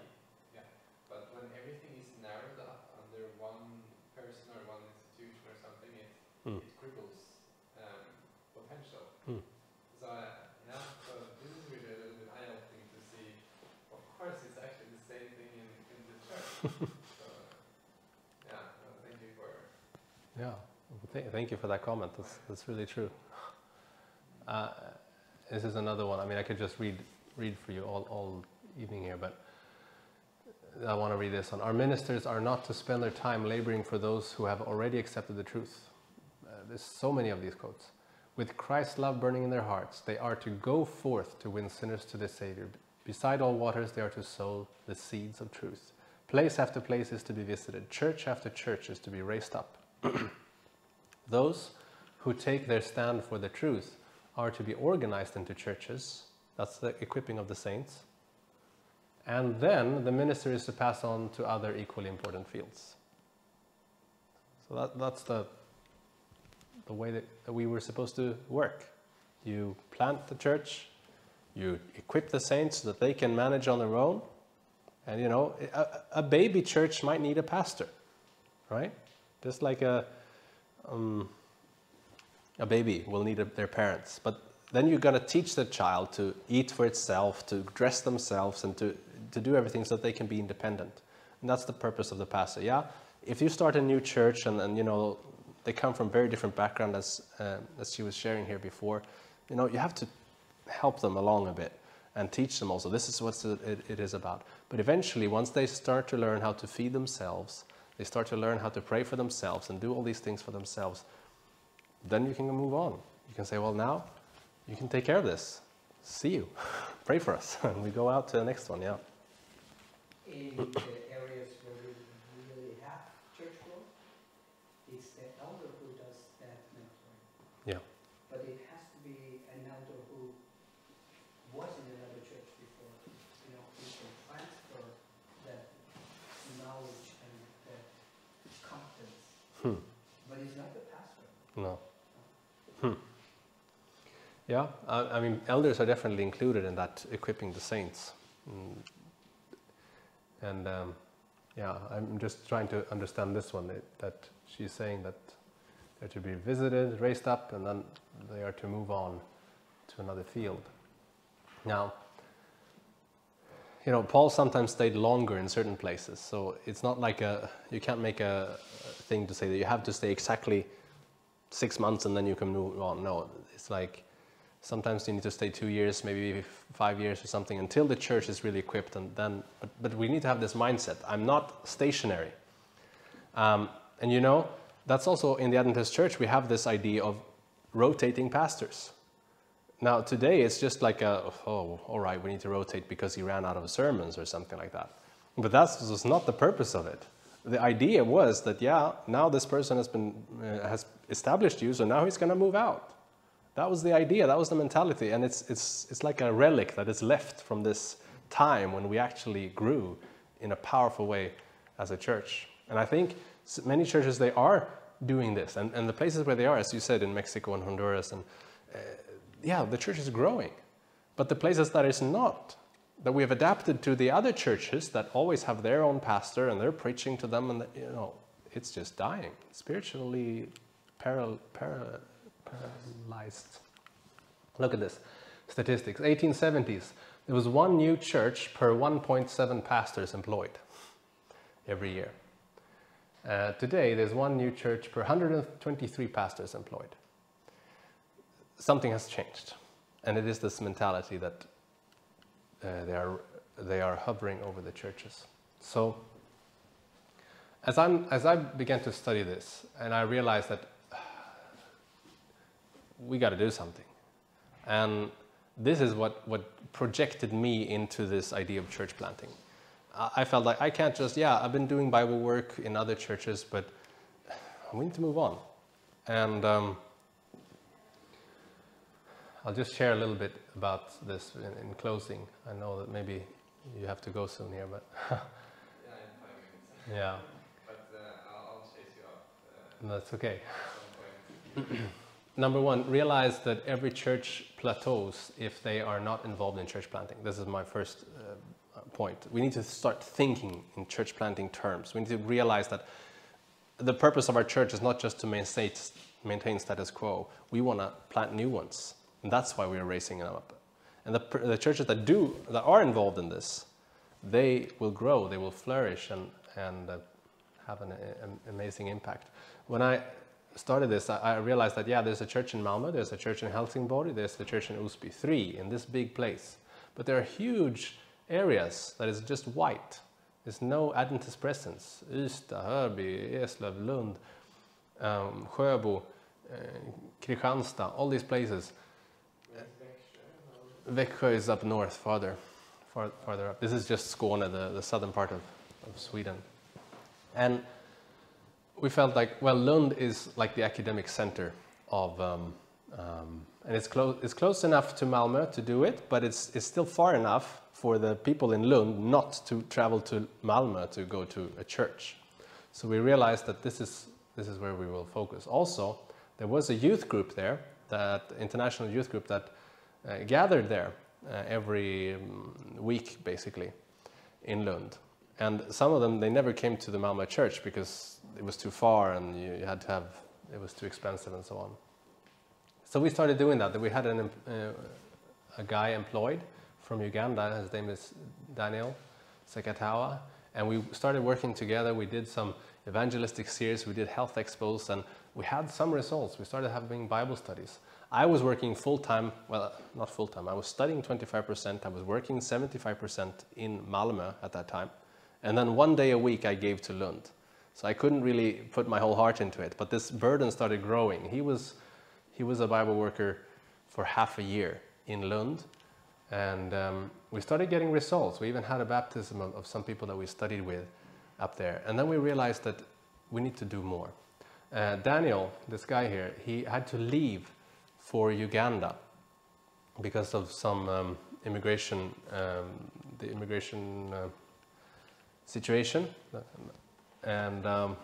Yeah, th thank you for that comment. That's, that's really true. Uh, this is another one. I mean, I could just read read for you all, all evening here, but I want to read this one. Our ministers are not to spend their time laboring for those who have already accepted the truth. Uh, there's so many of these quotes. With Christ's love burning in their hearts, they are to go forth to win sinners to the Savior. Beside all waters, they are to sow the seeds of truth. Place after place is to be visited, church after church is to be raised up. [clears throat] Those who take their stand for the truth are to be organized into churches. That's the equipping of the saints. And then the minister is to pass on to other equally important fields. So that, that's the, the way that, that we were supposed to work. You plant the church, you equip the saints so that they can manage on their own. And you know, a, a baby church might need a pastor, right? Just like a, um, a baby will need a, their parents. But then you're going to teach the child to eat for itself, to dress themselves, and to, to do everything so that they can be independent. And that's the purpose of the pastor. Yeah, if you start a new church and, and you know they come from very different backgrounds, as uh, as she was sharing here before, you know you have to help them along a bit and teach them also. This is what it, it is about. But eventually, once they start to learn how to feed themselves, they start to learn how to pray for themselves and do all these things for themselves, then you can move on. You can say, well, now you can take care of this. See you. [laughs] Pray for us. [laughs] and we go out to the next one, yeah. In the areas where we really have church growth, it's the elder who does that mentoring. Yeah. But it has to be an elder who was in another church before, you know, who can transfer that knowledge and that competence. Hmm. But he's not the pastor. No. Hmm. Yeah, I, I mean, elders are definitely included in that equipping the saints. Mm. And um, yeah, I'm just trying to understand this one that, she's saying that they're to be visited, raised up, and then they are to move on to another field. Now, you know, Paul sometimes stayed longer in certain places, so it's not like a you can't make a thing to say that you have to stay exactly six months and then you can move on. No, it's like sometimes you need to stay two years, maybe five years or something until the church is really equipped. And then, but, but we need to have this mindset. I'm not stationary. Um, and you know, that's also in the Adventist church, we have this idea of rotating pastors. Now, today it's just like a, oh, all right, we need to rotate because he ran out of sermons or something like that. But that was not the purpose of it. The idea was that, yeah, now this person has been, uh, has established you, so now he's going to move out. That was the idea, that was the mentality, and it's, it's, it's like a relic that is left from this time when we actually grew in a powerful way as a church. And I think many churches, they are doing this, and, and the places where they are, as you said, in Mexico and Honduras, and uh, yeah, the church is growing. But the places that is not, that we have adapted to the other churches that always have their own pastor and they're preaching to them, and you know, it's just dying, spiritually paral, paral, Look at this statistics. 1870s, there was one new church per 1.7 pastors employed every year. Uh, today, there's one new church per 123 pastors employed. Something has changed, and it is this mentality that uh, they are they are hovering over the churches. So, as I'm as I began to study this, and I realized that we got to do something. And this is what, what projected me into this idea of church planting. I felt like I can't just, yeah, I've been doing Bible work in other churches, but we need to move on. And um, I'll just share a little bit about this in, in, closing. I know that maybe you have to go soon here, but. [laughs] yeah, in five minutes. Yeah. But uh, I'll, I'll chase you up. Uh, That's okay. [clears throat] Number one, realize that every church plateaus if they are not involved in church planting. This is my first uh, point. We need to start thinking in church planting terms. We need to realize that the purpose of our church is not just to maintain status quo. We want to plant new ones. And that's why we are raising them up. And the, the churches that do, that are involved in this, they will grow, they will flourish and, and uh, have an, an amazing impact. When I started this, I, I, realized that, yeah, there's a church in Malmö, there's a church in Helsingborg, there's the church in Osby, three in this big place. But there are huge areas that is just white. There's no Adventist presence. Ystad, Hörby, Eslöv, Lund, um, Sjöbo, uh, Kristianstad, all these places. Växjö is up north, farther, far, farther up. This is just Skåne, the, the southern part of, of Sweden. And we felt like, well, Lund is like the academic center of, um, um, and it's, close it's close enough to Malmö to do it, but it's, it's still far enough for the people in Lund not to travel to Malmö to go to a church. So we realized that this is, this is where we will focus. Also, there was a youth group there, that international youth group that uh, gathered there uh, every um, week, basically, in Lund. And some of them, they never came to the Malmö church because it was too far and you, you had to have, it was too expensive and so on. So we started doing that. We had an, uh, a guy employed from Uganda. His name is Daniel Sekatawa. And we started working together. We did some evangelistic series. We did health expos and we had some results. We started having Bible studies. I was working full time, well, not full time, I was studying 25%, I was working 75% in Malmö at that time. And then one day a week I gave to Lund. So I couldn't really put my whole heart into it, but this burden started growing. He was, he was a Bible worker for half a year in Lund, and um, we started getting results. We even had a baptism of, of some people that we studied with up there. And then we realized that we need to do more. Uh, Daniel, this guy here, he had to leave for Uganda because of some um, immigration, um, the immigration uh, situation, and um,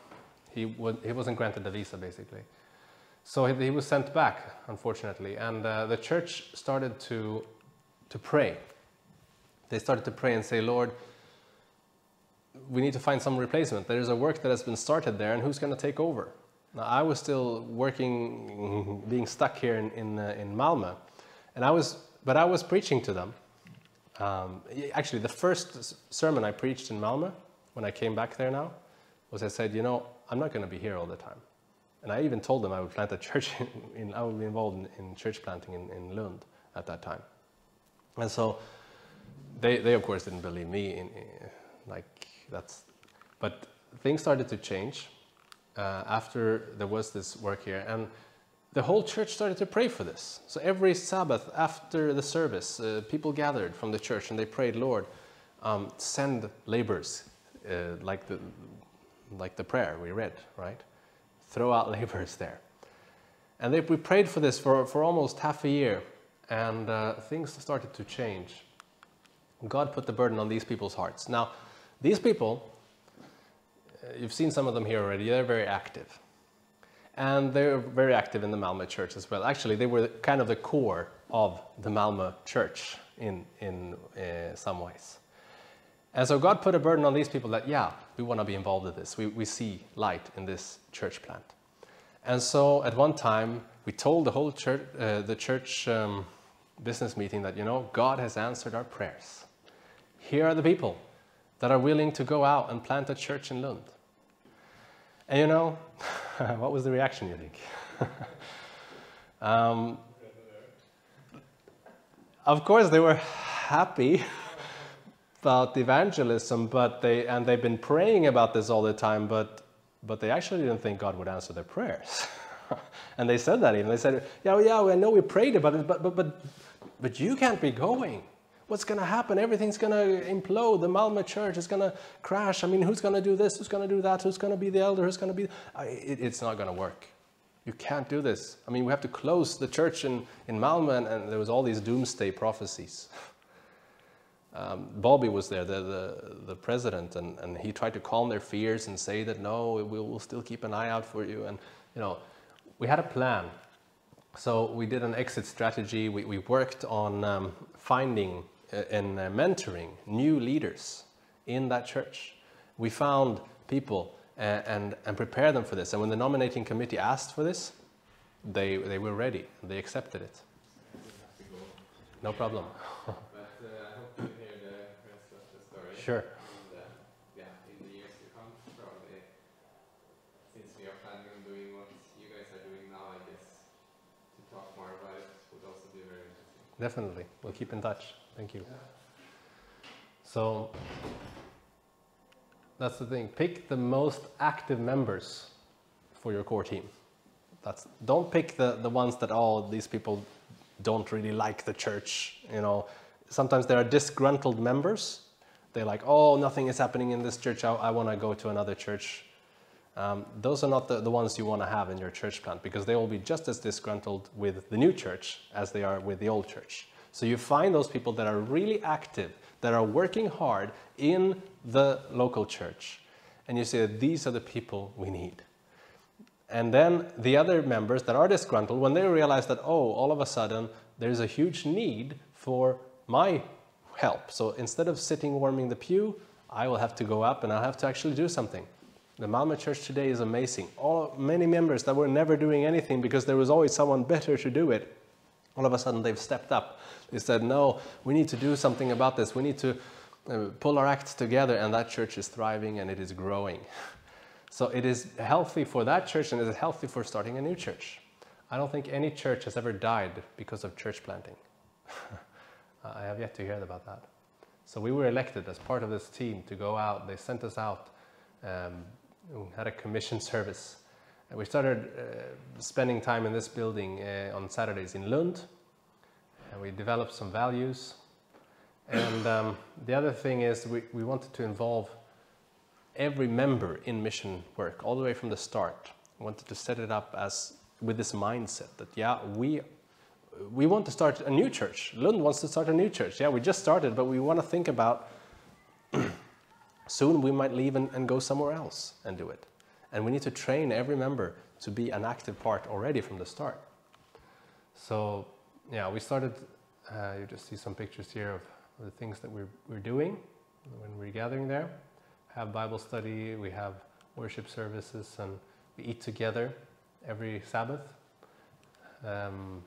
he, he wasn't granted a visa basically. So he, he was sent back, unfortunately, and uh, the church started to, to pray. They started to pray and say, Lord, we need to find some replacement. There's a work that has been started there, and who's going to take over? Now, I was still working, [laughs] being stuck here in, in, uh, in Malmö, and I was, but I was preaching to them. Um, actually, the first sermon I preached in Malmö, when I came back there now, was I said, you know, I'm not going to be here all the time. And I even told them I would plant a [laughs] church, in, I would be involved in, in church planting in, in, Lund at that time. And so they, they of course didn't believe me, in, in, like that's, but things started to change uh, after there was this work here. And the whole church started to pray for this. So every Sabbath after the service, uh, people gathered from the church and they prayed, Lord, um, send laborers, uh, like, the, like the prayer we read, right? Throw out [laughs] laborers there. And they, we prayed for this for, for almost half a year, and uh, things started to change. God put the burden on these people's hearts. Now, these people, you've seen some of them here already, they're very active. And they're very active in the Malmö church as well. Actually, they were kind of the core of the Malmö church in, in uh, some ways. And so God put a burden on these people that, yeah, we want to be involved in this. We, we see light in this church plant. And so at one time, we told the whole church, uh, the church um, business meeting that, you know, God has answered our prayers. Here are the people that are willing to go out and plant a church in Lund. And you know, [laughs] what was the reaction, you think? [laughs] um, of course, they were [laughs] happy about evangelism, but they, and they've been praying about this all the time, but, but they actually didn't think God would answer their prayers. [laughs] and they said that even. They said, yeah, yeah, I know we prayed about it, but, but, but, but you can't be going what's going to happen? Everything's going to implode. The Malmö church is going to crash. I mean, who's going to do this? Who's going to do that? Who's going to be the elder? Who's going to be? It, it's not going to work. You can't do this. I mean, we have to close the church in, in Malmö, and, and there was all these doomsday prophecies. [laughs] Um, Bobby was there, the, the, the, president, and, and he tried to calm their fears and say that no, we'll, we'll still keep an eye out for you. And, you know, we had a plan. So we did an exit strategy. We, we worked on um, finding and uh, mentoring new leaders in that church. We found people and, uh, and, and prepared them for this. And when the nominating committee asked for this, they, they were ready. They accepted it. No problem. [laughs] but uh, I hope you hear the rest of the story. Sure. And, uh, yeah, in the years to come, probably, since we are planning on doing what you guys are doing now, I guess, to talk more about it would also be very interesting. Definitely. We'll keep in touch. Thank you. So, That's the thing. Pick the most active members for your core team. That's don't pick the, the ones that oh these people don't really like the church. You know, sometimes there are disgruntled members. They're like, oh, nothing is happening in this church. I, I want to go to another church. Um, those are not the, the ones you want to have in your church plant because they will be just as disgruntled with the new church as they are with the old church. So you find those people that are really active, that are working hard in the local church, and you say these are the people we need. And then the other members that are disgruntled, when they realize that, oh, all of a sudden there's a huge need for my help. So instead of sitting warming the pew, I will have to go up and I'll have to actually do something. The Malmö church today is amazing. All many members that were never doing anything because there was always someone better to do it. All of a sudden they've stepped up. They said, "No, we need to do something about this. We need to uh, pull our acts together." And that church is thriving and it is growing. [laughs] So it is healthy for that church and it is healthy for starting a new church. I don't think any church has ever died because of church planting. [laughs] I have yet to hear about that. So we were elected as part of this team to go out. They sent us out, um, had a commission [laughs] service. And we started uh, spending time in this building uh, on Saturdays in Lund. And we developed some values. And um, the other thing is we, we wanted to involve every member in mission work all the way from the start. We wanted to set it up as with this mindset that yeah, we we want to start a new church. Lund wants to start a new church. Yeah, we just started, but we want to think about [clears throat] soon we might leave and, and go somewhere else and do it. And we need to train every member to be an active part already from the start. So yeah, we started, uh, you just see some pictures here of the things that we're, we're doing when we're gathering there. Have Bible study, we have worship services, and we eat together every Sabbath. Um,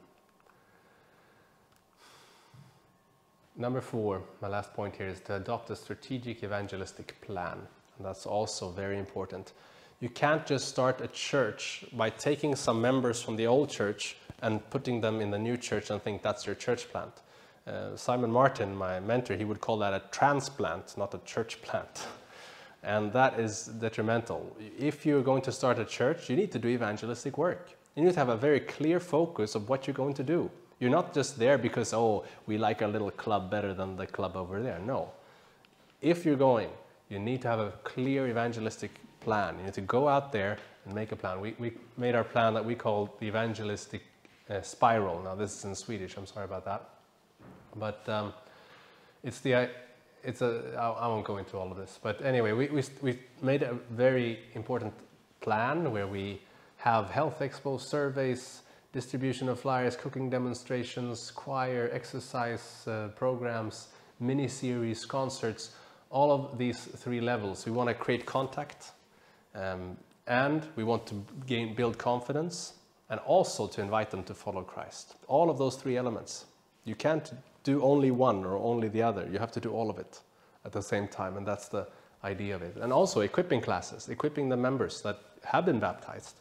Number four, my last point here is to adopt a strategic evangelistic plan. And that's also very important. You can't just start a church by taking some members from the old church and putting them in the new church and think that's your church plant. Uh, Simon Martin, my mentor, he would call that a transplant, not a church plant. [laughs] And that is detrimental. If you're going to start a church, you need to do evangelistic work. You need to have a very clear focus of what you're going to do. You're not just there because, oh, we like our little club better than the club over there. No. If you're going, you need to have a clear evangelistic plan. You need to go out there and make a plan. We, we made our plan that we call the evangelistic uh, spiral. Now, this is in Swedish, I'm sorry about that. But um, it's the, it's a, I, I won't go into all of this. But anyway, we, we, we made a very important plan where we have health expo surveys, distribution of flyers, cooking demonstrations, choir, exercise uh, programs, mini series, concerts, all of these three levels. We want to create contact um, and we want to gain, build confidence and also to invite them to follow Christ. All of those three elements. You can't do only one or only the other. You have to do all of it at the same time, and that's the idea of it. And also equipping classes, equipping the members that have been baptized.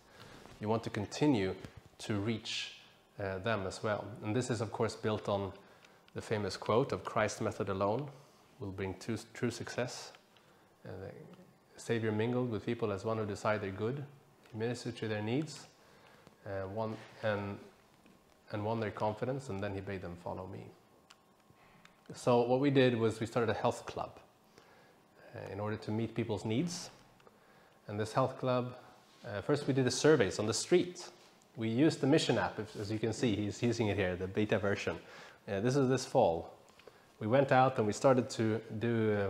You want to continue to reach uh, them as well. And this is, of course, built on the famous quote of Christ's method alone will bring true, true success. Uh, Savior mingled with people as one who decided they're good, ministered to their needs, uh, won, and, and won their confidence, and then he bade them follow me. So, what we did was we started a health club uh, in order to meet people's needs. And this health club, uh, first we did the surveys on the street we used the Mission app, as you can see, he's using it here, the beta version. Uh, this is this fall. We went out and we started to do uh,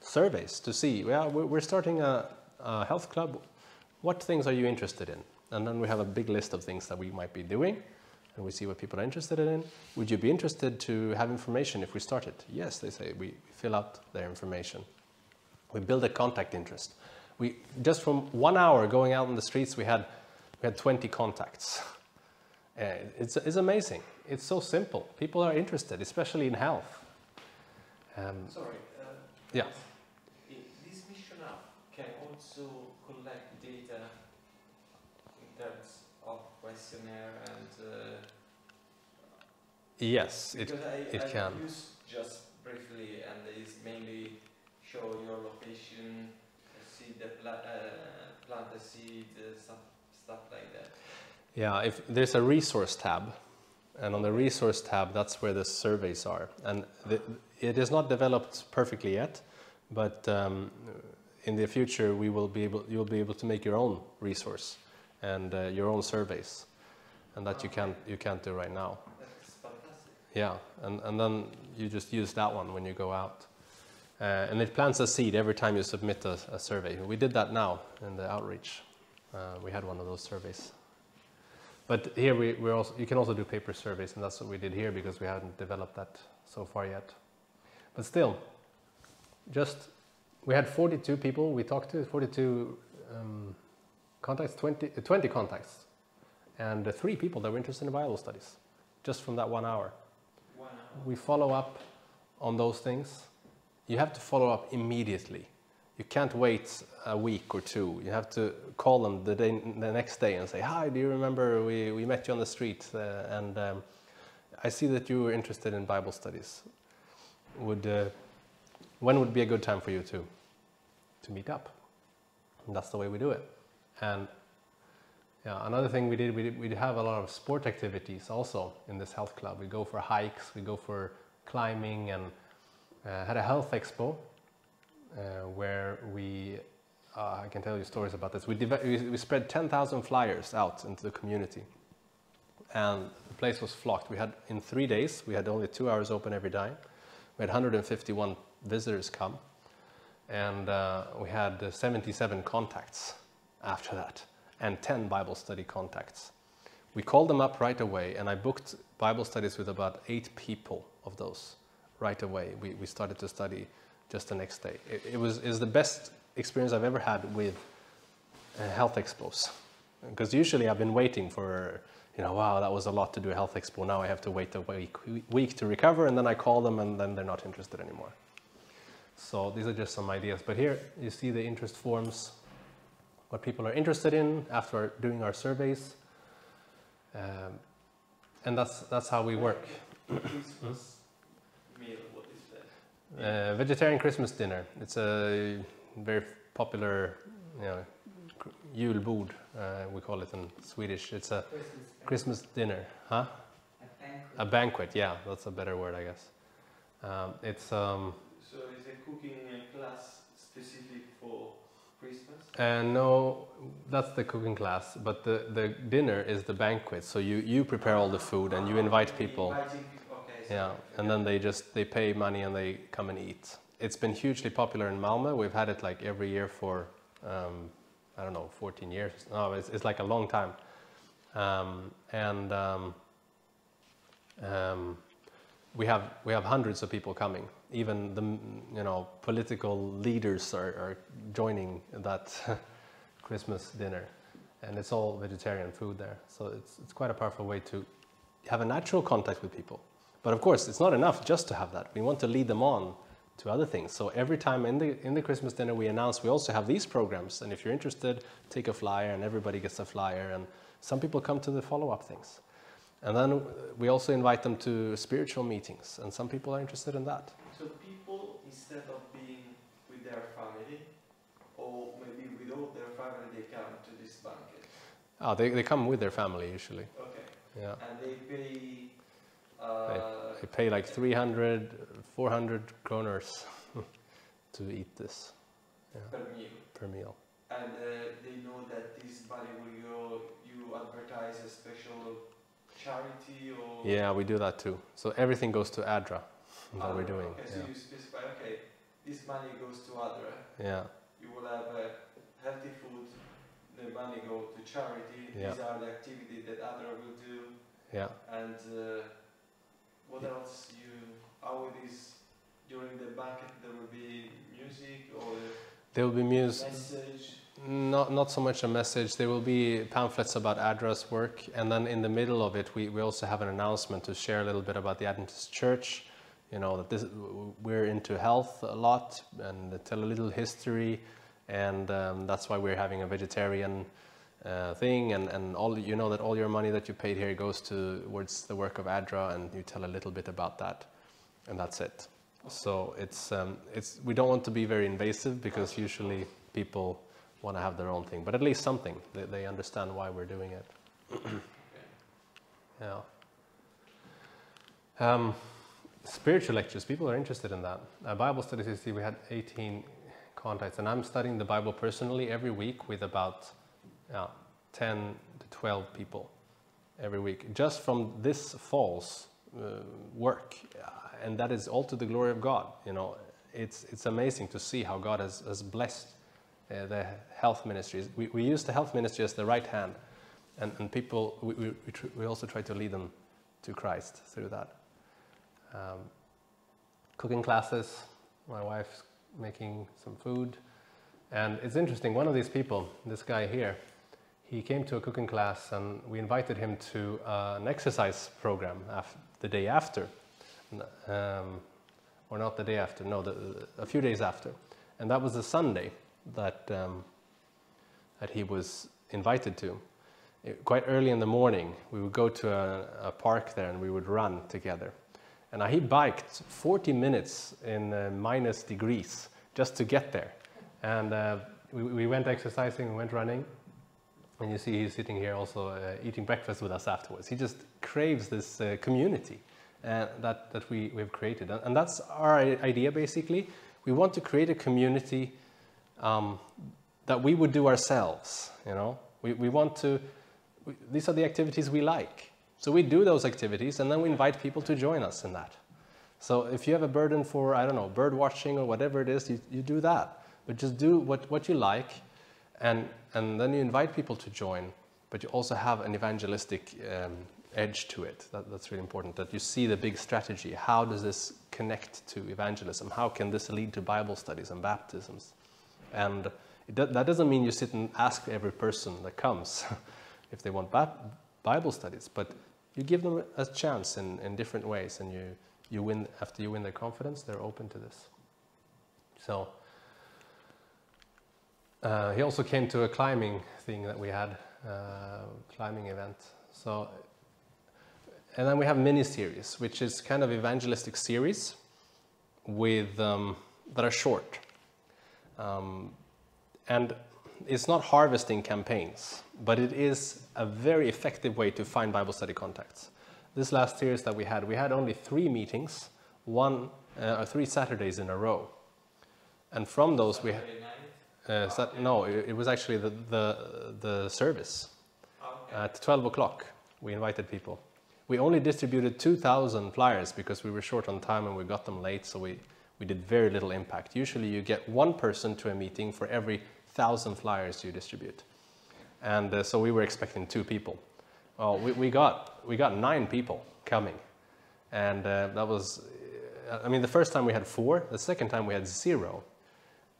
surveys to see, well, we're starting a, a, health club. What things are you interested in? And then we have a big list of things that we might be doing and we see what people are interested in. Would you be interested to have information if we started? Yes, they say. We fill out their information. We build a contact interest. We, just from one hour going out in the streets, we had we had 20 contacts. Uh, it's, it's amazing. It's so simple. People are interested, especially in health. Um, Sorry. Uh, yeah. This mission app can also collect data in terms of questionnaire and. Uh, yes, it, I, it I can. Just briefly, and it's mainly show your location, opportunity the pla- uh, plant a seed, uh, stuff, stuff like that. Yeah, if there's a resource tab, and on the resource tab, that's where the surveys are. And the, it is not developed perfectly yet, but um, in the future, we will be able, you'll be able to make your own resource and uh, your own surveys, and that you can't you can't do right now. That's fantastic. Yeah, and, and then you just use that one when you go out. Uh, and it plants a seed every time you submit a, a survey. We did that now in the outreach. Uh, we had one of those surveys. But here we, we're also, you can also do paper surveys, and that's what we did here because we haven't developed that so far yet. But still, just we had 42 people we talked to, 42 um, contacts, 20, uh, 20 contacts, and uh, three people that were interested in Bible studies, just from that one hour Wow. we follow up on those things. You have to follow up immediately. You can't wait a week or two. You have to call them the, day, the next day and say, Hi, do you remember we, we met you on the street? Uh, and um, I see that you were interested in Bible studies. Would, uh, when would be a good time for you to, to meet up? And that's the way we do it. And yeah, another thing we did, we did, we have a lot of sport activities also in this health club. We go for hikes, we go for climbing, and uh, had a health expo where we, uh, I can tell you stories about this. We, we, spread 10,000 flyers out into the community, and the place was flocked. We had in three days, we had only two hours open every day. We had 151 visitors come, and uh, we had uh, 77 contacts after that and 10 Bible study contacts. We called them up right away, and I booked Bible studies with about eight people of those right away. We, we started to study just the next day. It, it was is the best experience I've ever had with uh, health expos. Because usually I've been waiting for, you know, wow, that was a lot to do a health expo. Now I have to wait a week, week to recover, and then I call them, and then they're not interested anymore. So these are just some ideas. But here you see the interest forms what people are interested in after doing our surveys. Um, and that's, that's how we work. [coughs] Christmas meal, what is that? Uh, vegetarian Christmas dinner. It's a very popular, you know, julbord, uh, we call it in Swedish. It's a Christmas. Christmas dinner, huh? A banquet. A banquet, yeah, that's a better word, I guess. Um, it's um, So is a cooking uh, class specific for Christmas? and no, that's the cooking class, but the, the dinner is the banquet. So you, you prepare all the food and you invite people. Yeah, and then they just they pay money and they come and eat. It's been hugely popular in Malmö. We've had it like every year for um, I don't know, 14 years. No, it's, it's like a long time. Um, and um, um, we have we have hundreds of people coming. Even the you know political leaders are, are joining that [laughs] Christmas dinner, and it's all vegetarian food there. So it's it's quite a powerful way to have a natural contact with people. But of course, it's not enough just to have that. We want to lead them on to other things. So every time in the in the Christmas dinner, we announce we also have these programs, and if you're interested, take a flyer, and everybody gets a flyer. And some people come to the follow-up things, and then we also invite them to spiritual meetings, and some people are interested in that. So people, instead of being with their family, or maybe without their family, they come to this banquet. Ah, they they come with their family usually. Okay. Yeah, And they pay. Uh, they pay like 300, 400 kroners [laughs] to eat this per meal. per meal. And uh, they know that this money will go. You advertise a special charity or. Yeah, we do that too. So everything goes to ADRA [laughs] that Ah, we're doing. Okay, so you specify. Okay, this money goes to ADRA. yeah. You will have uh, healthy food. The money go to charity. Yeah. These are the activities that ADRA will do. Yeah. And uh, what else you? How it is during the banquet? There will be music or There will be music, message. not, not so much a message. There will be pamphlets about ADRA's work. And then in the middle of it, we, we also have an announcement to share a little bit about the Adventist Church. You know, that this, we're into health a lot and tell a little history. And um, that's why we're having a vegetarian uh, thing. And, and all, you know that all your money that you paid here goes towards the work of ADRA. And you tell a little bit about that. And that's it. So it's, um, it's, we don't want to be very invasive because usually people want to have their own thing, but at least something. They, they understand why we're doing it. [coughs] yeah. Um, spiritual lectures, people are interested in that. Uh, Bible studies, you see, we had 18 contacts, and I'm studying the Bible personally every week with about yeah, 10 to 12 people every week, just from this fall's uh, work, uh, and that is all to the glory of God. You know, it's it's amazing to see how God has, has blessed uh, the health ministries. We, we use the health ministry as the right hand, and, and people, we, we, we, we also try to lead them to Christ through that. Um, cooking classes, my wife's making some food. And it's interesting, one of these people, this guy here, he came to a cooking class and we invited him to uh, an exercise program the day after. Um, or not the day after, no, the, a few days after. And that was a Sunday that, um, that he was invited to. It- quite early in the morning, we would go to a, a park there and we would run together. And he biked 40 minutes in uh, minus degrees just to get there. And uh, we, we went exercising, we went running. And you see he's sitting here also uh, eating breakfast with us afterwards. He just craves this uh, community uh, that, that we, we've created. And, that's our idea basically. We want to create a community um, that we would do ourselves, you know. We, we want to, we, these are the activities we like. So we do those activities and then we invite people to join us in that. So if you have a burden for, I don't know, bird watching or whatever it is, you, you do that. But just do what, what you like and, and then you invite people to join, but you also have an evangelistic um, edge to it. That, that's really important, that you see the big strategy. How does this connect to evangelism? How can this lead to Bible studies and baptisms? And it, that doesn't mean you sit and ask every person that comes [laughs] if they want Bible studies, but you give them a chance in, in different ways, and you, you win, after you win their confidence, they're open to this. So, uh, he also came to a climbing thing that we had, uh, climbing event. So, and then we have mini series, which is kind of evangelistic series with um, that are short, um, and it's not harvesting campaigns, but it is a very effective way to find Bible study contacts. This last series that we had, we had only three meetings, one uh, or three Saturdays in a row, and from those we. Saturday Uh, Sat- no, it, it was actually the, the, the service. Okay. At 12 o'clock, we invited people. We only distributed 2,000 flyers because we were short on time and we got them late, so we, we did very little impact. Usually, you get one person to a meeting for every thousand flyers you distribute. And uh, so we were expecting two people. Well, we, we, got, we got nine people coming. And uh, that was, uh, I mean, the first time we had four, the second time we had zero.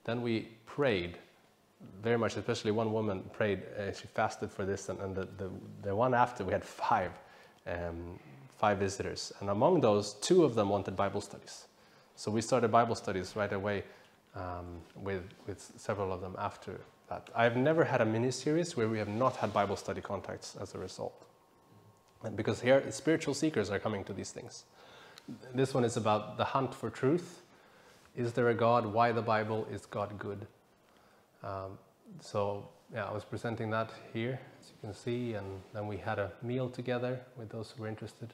Then we prayed very much, especially one woman prayed, uh, she fasted for this, and, and the, the, the one after we had five, um, five visitors. And among those, two of them wanted Bible studies. So we started Bible studies right away um, with, with several of them after that. I've never had a mini series where we have not had Bible study contacts as a result. And because here, spiritual seekers are coming to these things. This one is about the hunt for truth. Is there a God? Why the Bible? Is God good? Um, so, yeah, I was presenting that here, as you can see, and then we had a meal together with those who were interested.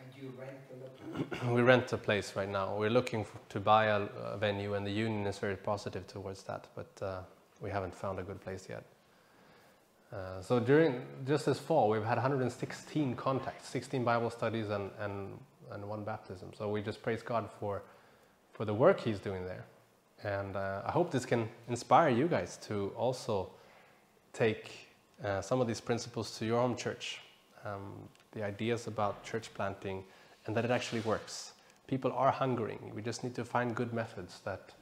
And you rent the location? [clears throat] we rent a place right now. We're looking f to buy a, a venue, and the union is very positive towards that, but uh, we haven't found a good place yet. Uh, so during just this fall, we've had 116 contacts, 16 Bible studies, and, and, and one baptism. So we just praise God for, for the work He's doing there. And uh, I hope this can inspire you guys to also take uh, some of these principles to your home church. Um, the ideas about church planting, and that it actually works. People are hungering. We just need to find good methods that,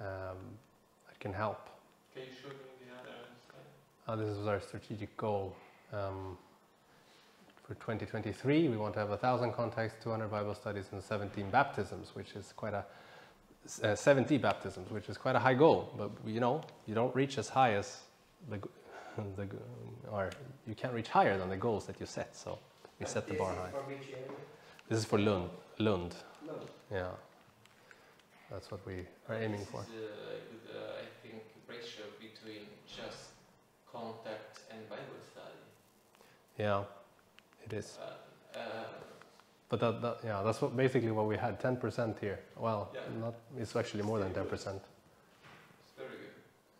um, that can help. Can you show me the other slide? Uh, this is our strategic goal. Um, for 2023, we want to have 1,000 contacts, 200 Bible studies, and 17 baptisms, which is quite a uh, 70 baptisms, which is quite a high goal. But you know, you don't reach as high as the, g- [laughs] the or you can't reach higher than the goals that you set. So we And set the bar high. For which area? This is for Lund. Lund. No. Yeah, that's what we are aiming for. Is, uh, with, uh, I think, ratio between just contact and Bible study. Yeah, it is. Uh, uh, But that, that yeah, that's what basically what we had. Ten percent here. Well, Yeah. not. It's actually more than ten percent. it's very good.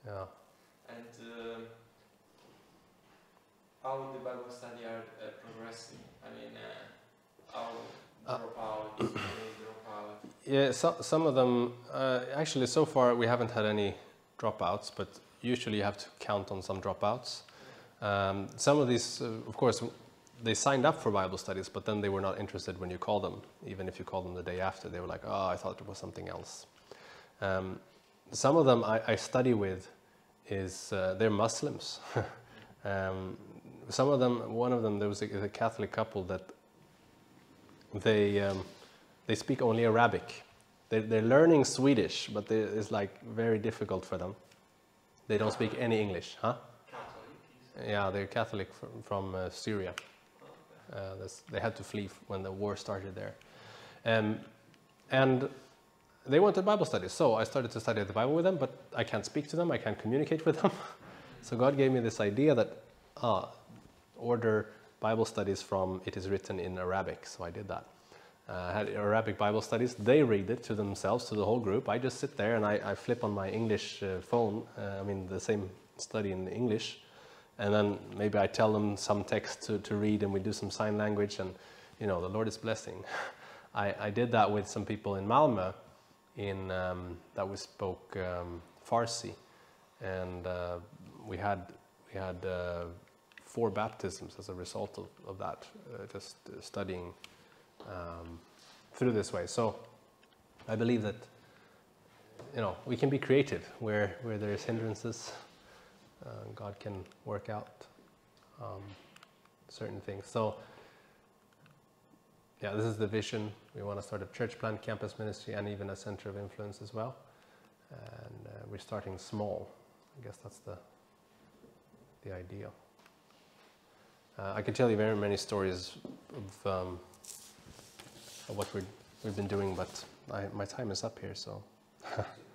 Yeah. And um, how the Bible study are uh, progressing? I mean, uh, how Uh, drop out, drop out? Yeah, so, some of them, uh, actually, so far we haven't had any dropouts, but usually you have to count on some dropouts. Um, some of these, uh, of course, they signed up for Bible studies, but then they were not interested when you called them. Even if you called them the day after, they were like, oh, I thought it was something else. Um, some of them I, I study with is, uh, they're Muslims. [laughs] um, some of them, one of them, there was a, a Catholic couple that they, um, they speak only Arabic. They're, they're learning Swedish, but they, it's like very difficult for them. They don't speak any English, huh? Catholic. Yeah, they're Catholic from, from uh, Syria. Uh, they had to flee when the war started there. Um, and they wanted Bible studies, so I started to study the Bible with them, but I can't speak to them, I can't communicate with them. [laughs] so God gave me this idea that, ah, order Bible studies from it is written in Arabic, so I did that. Uh, I had Arabic Bible studies. They read it to themselves, to the whole group. I just sit there and I, I flip on my English uh, phone. Uh, I mean, the same study in English, and then maybe I tell them some text to, to read, and we do some sign language, and you know, the Lord is blessing. [laughs] I, I did that with some people in Malmö, in um, that we spoke um, Farsi, and uh, we had we had uh, four baptisms as a result of, of that, uh, just uh, studying um, through this way. So I believe that you know we can be creative where where there is hindrances. Uh, God can work out um, certain things. So yeah, this is the vision. We want to start a church plant, campus ministry, and even a center of influence as well. And uh, we're starting small. I guess that's the the idea. Uh, I could tell you very many stories of, um, of what we're, we've been doing, but I, my time is up here, so [laughs]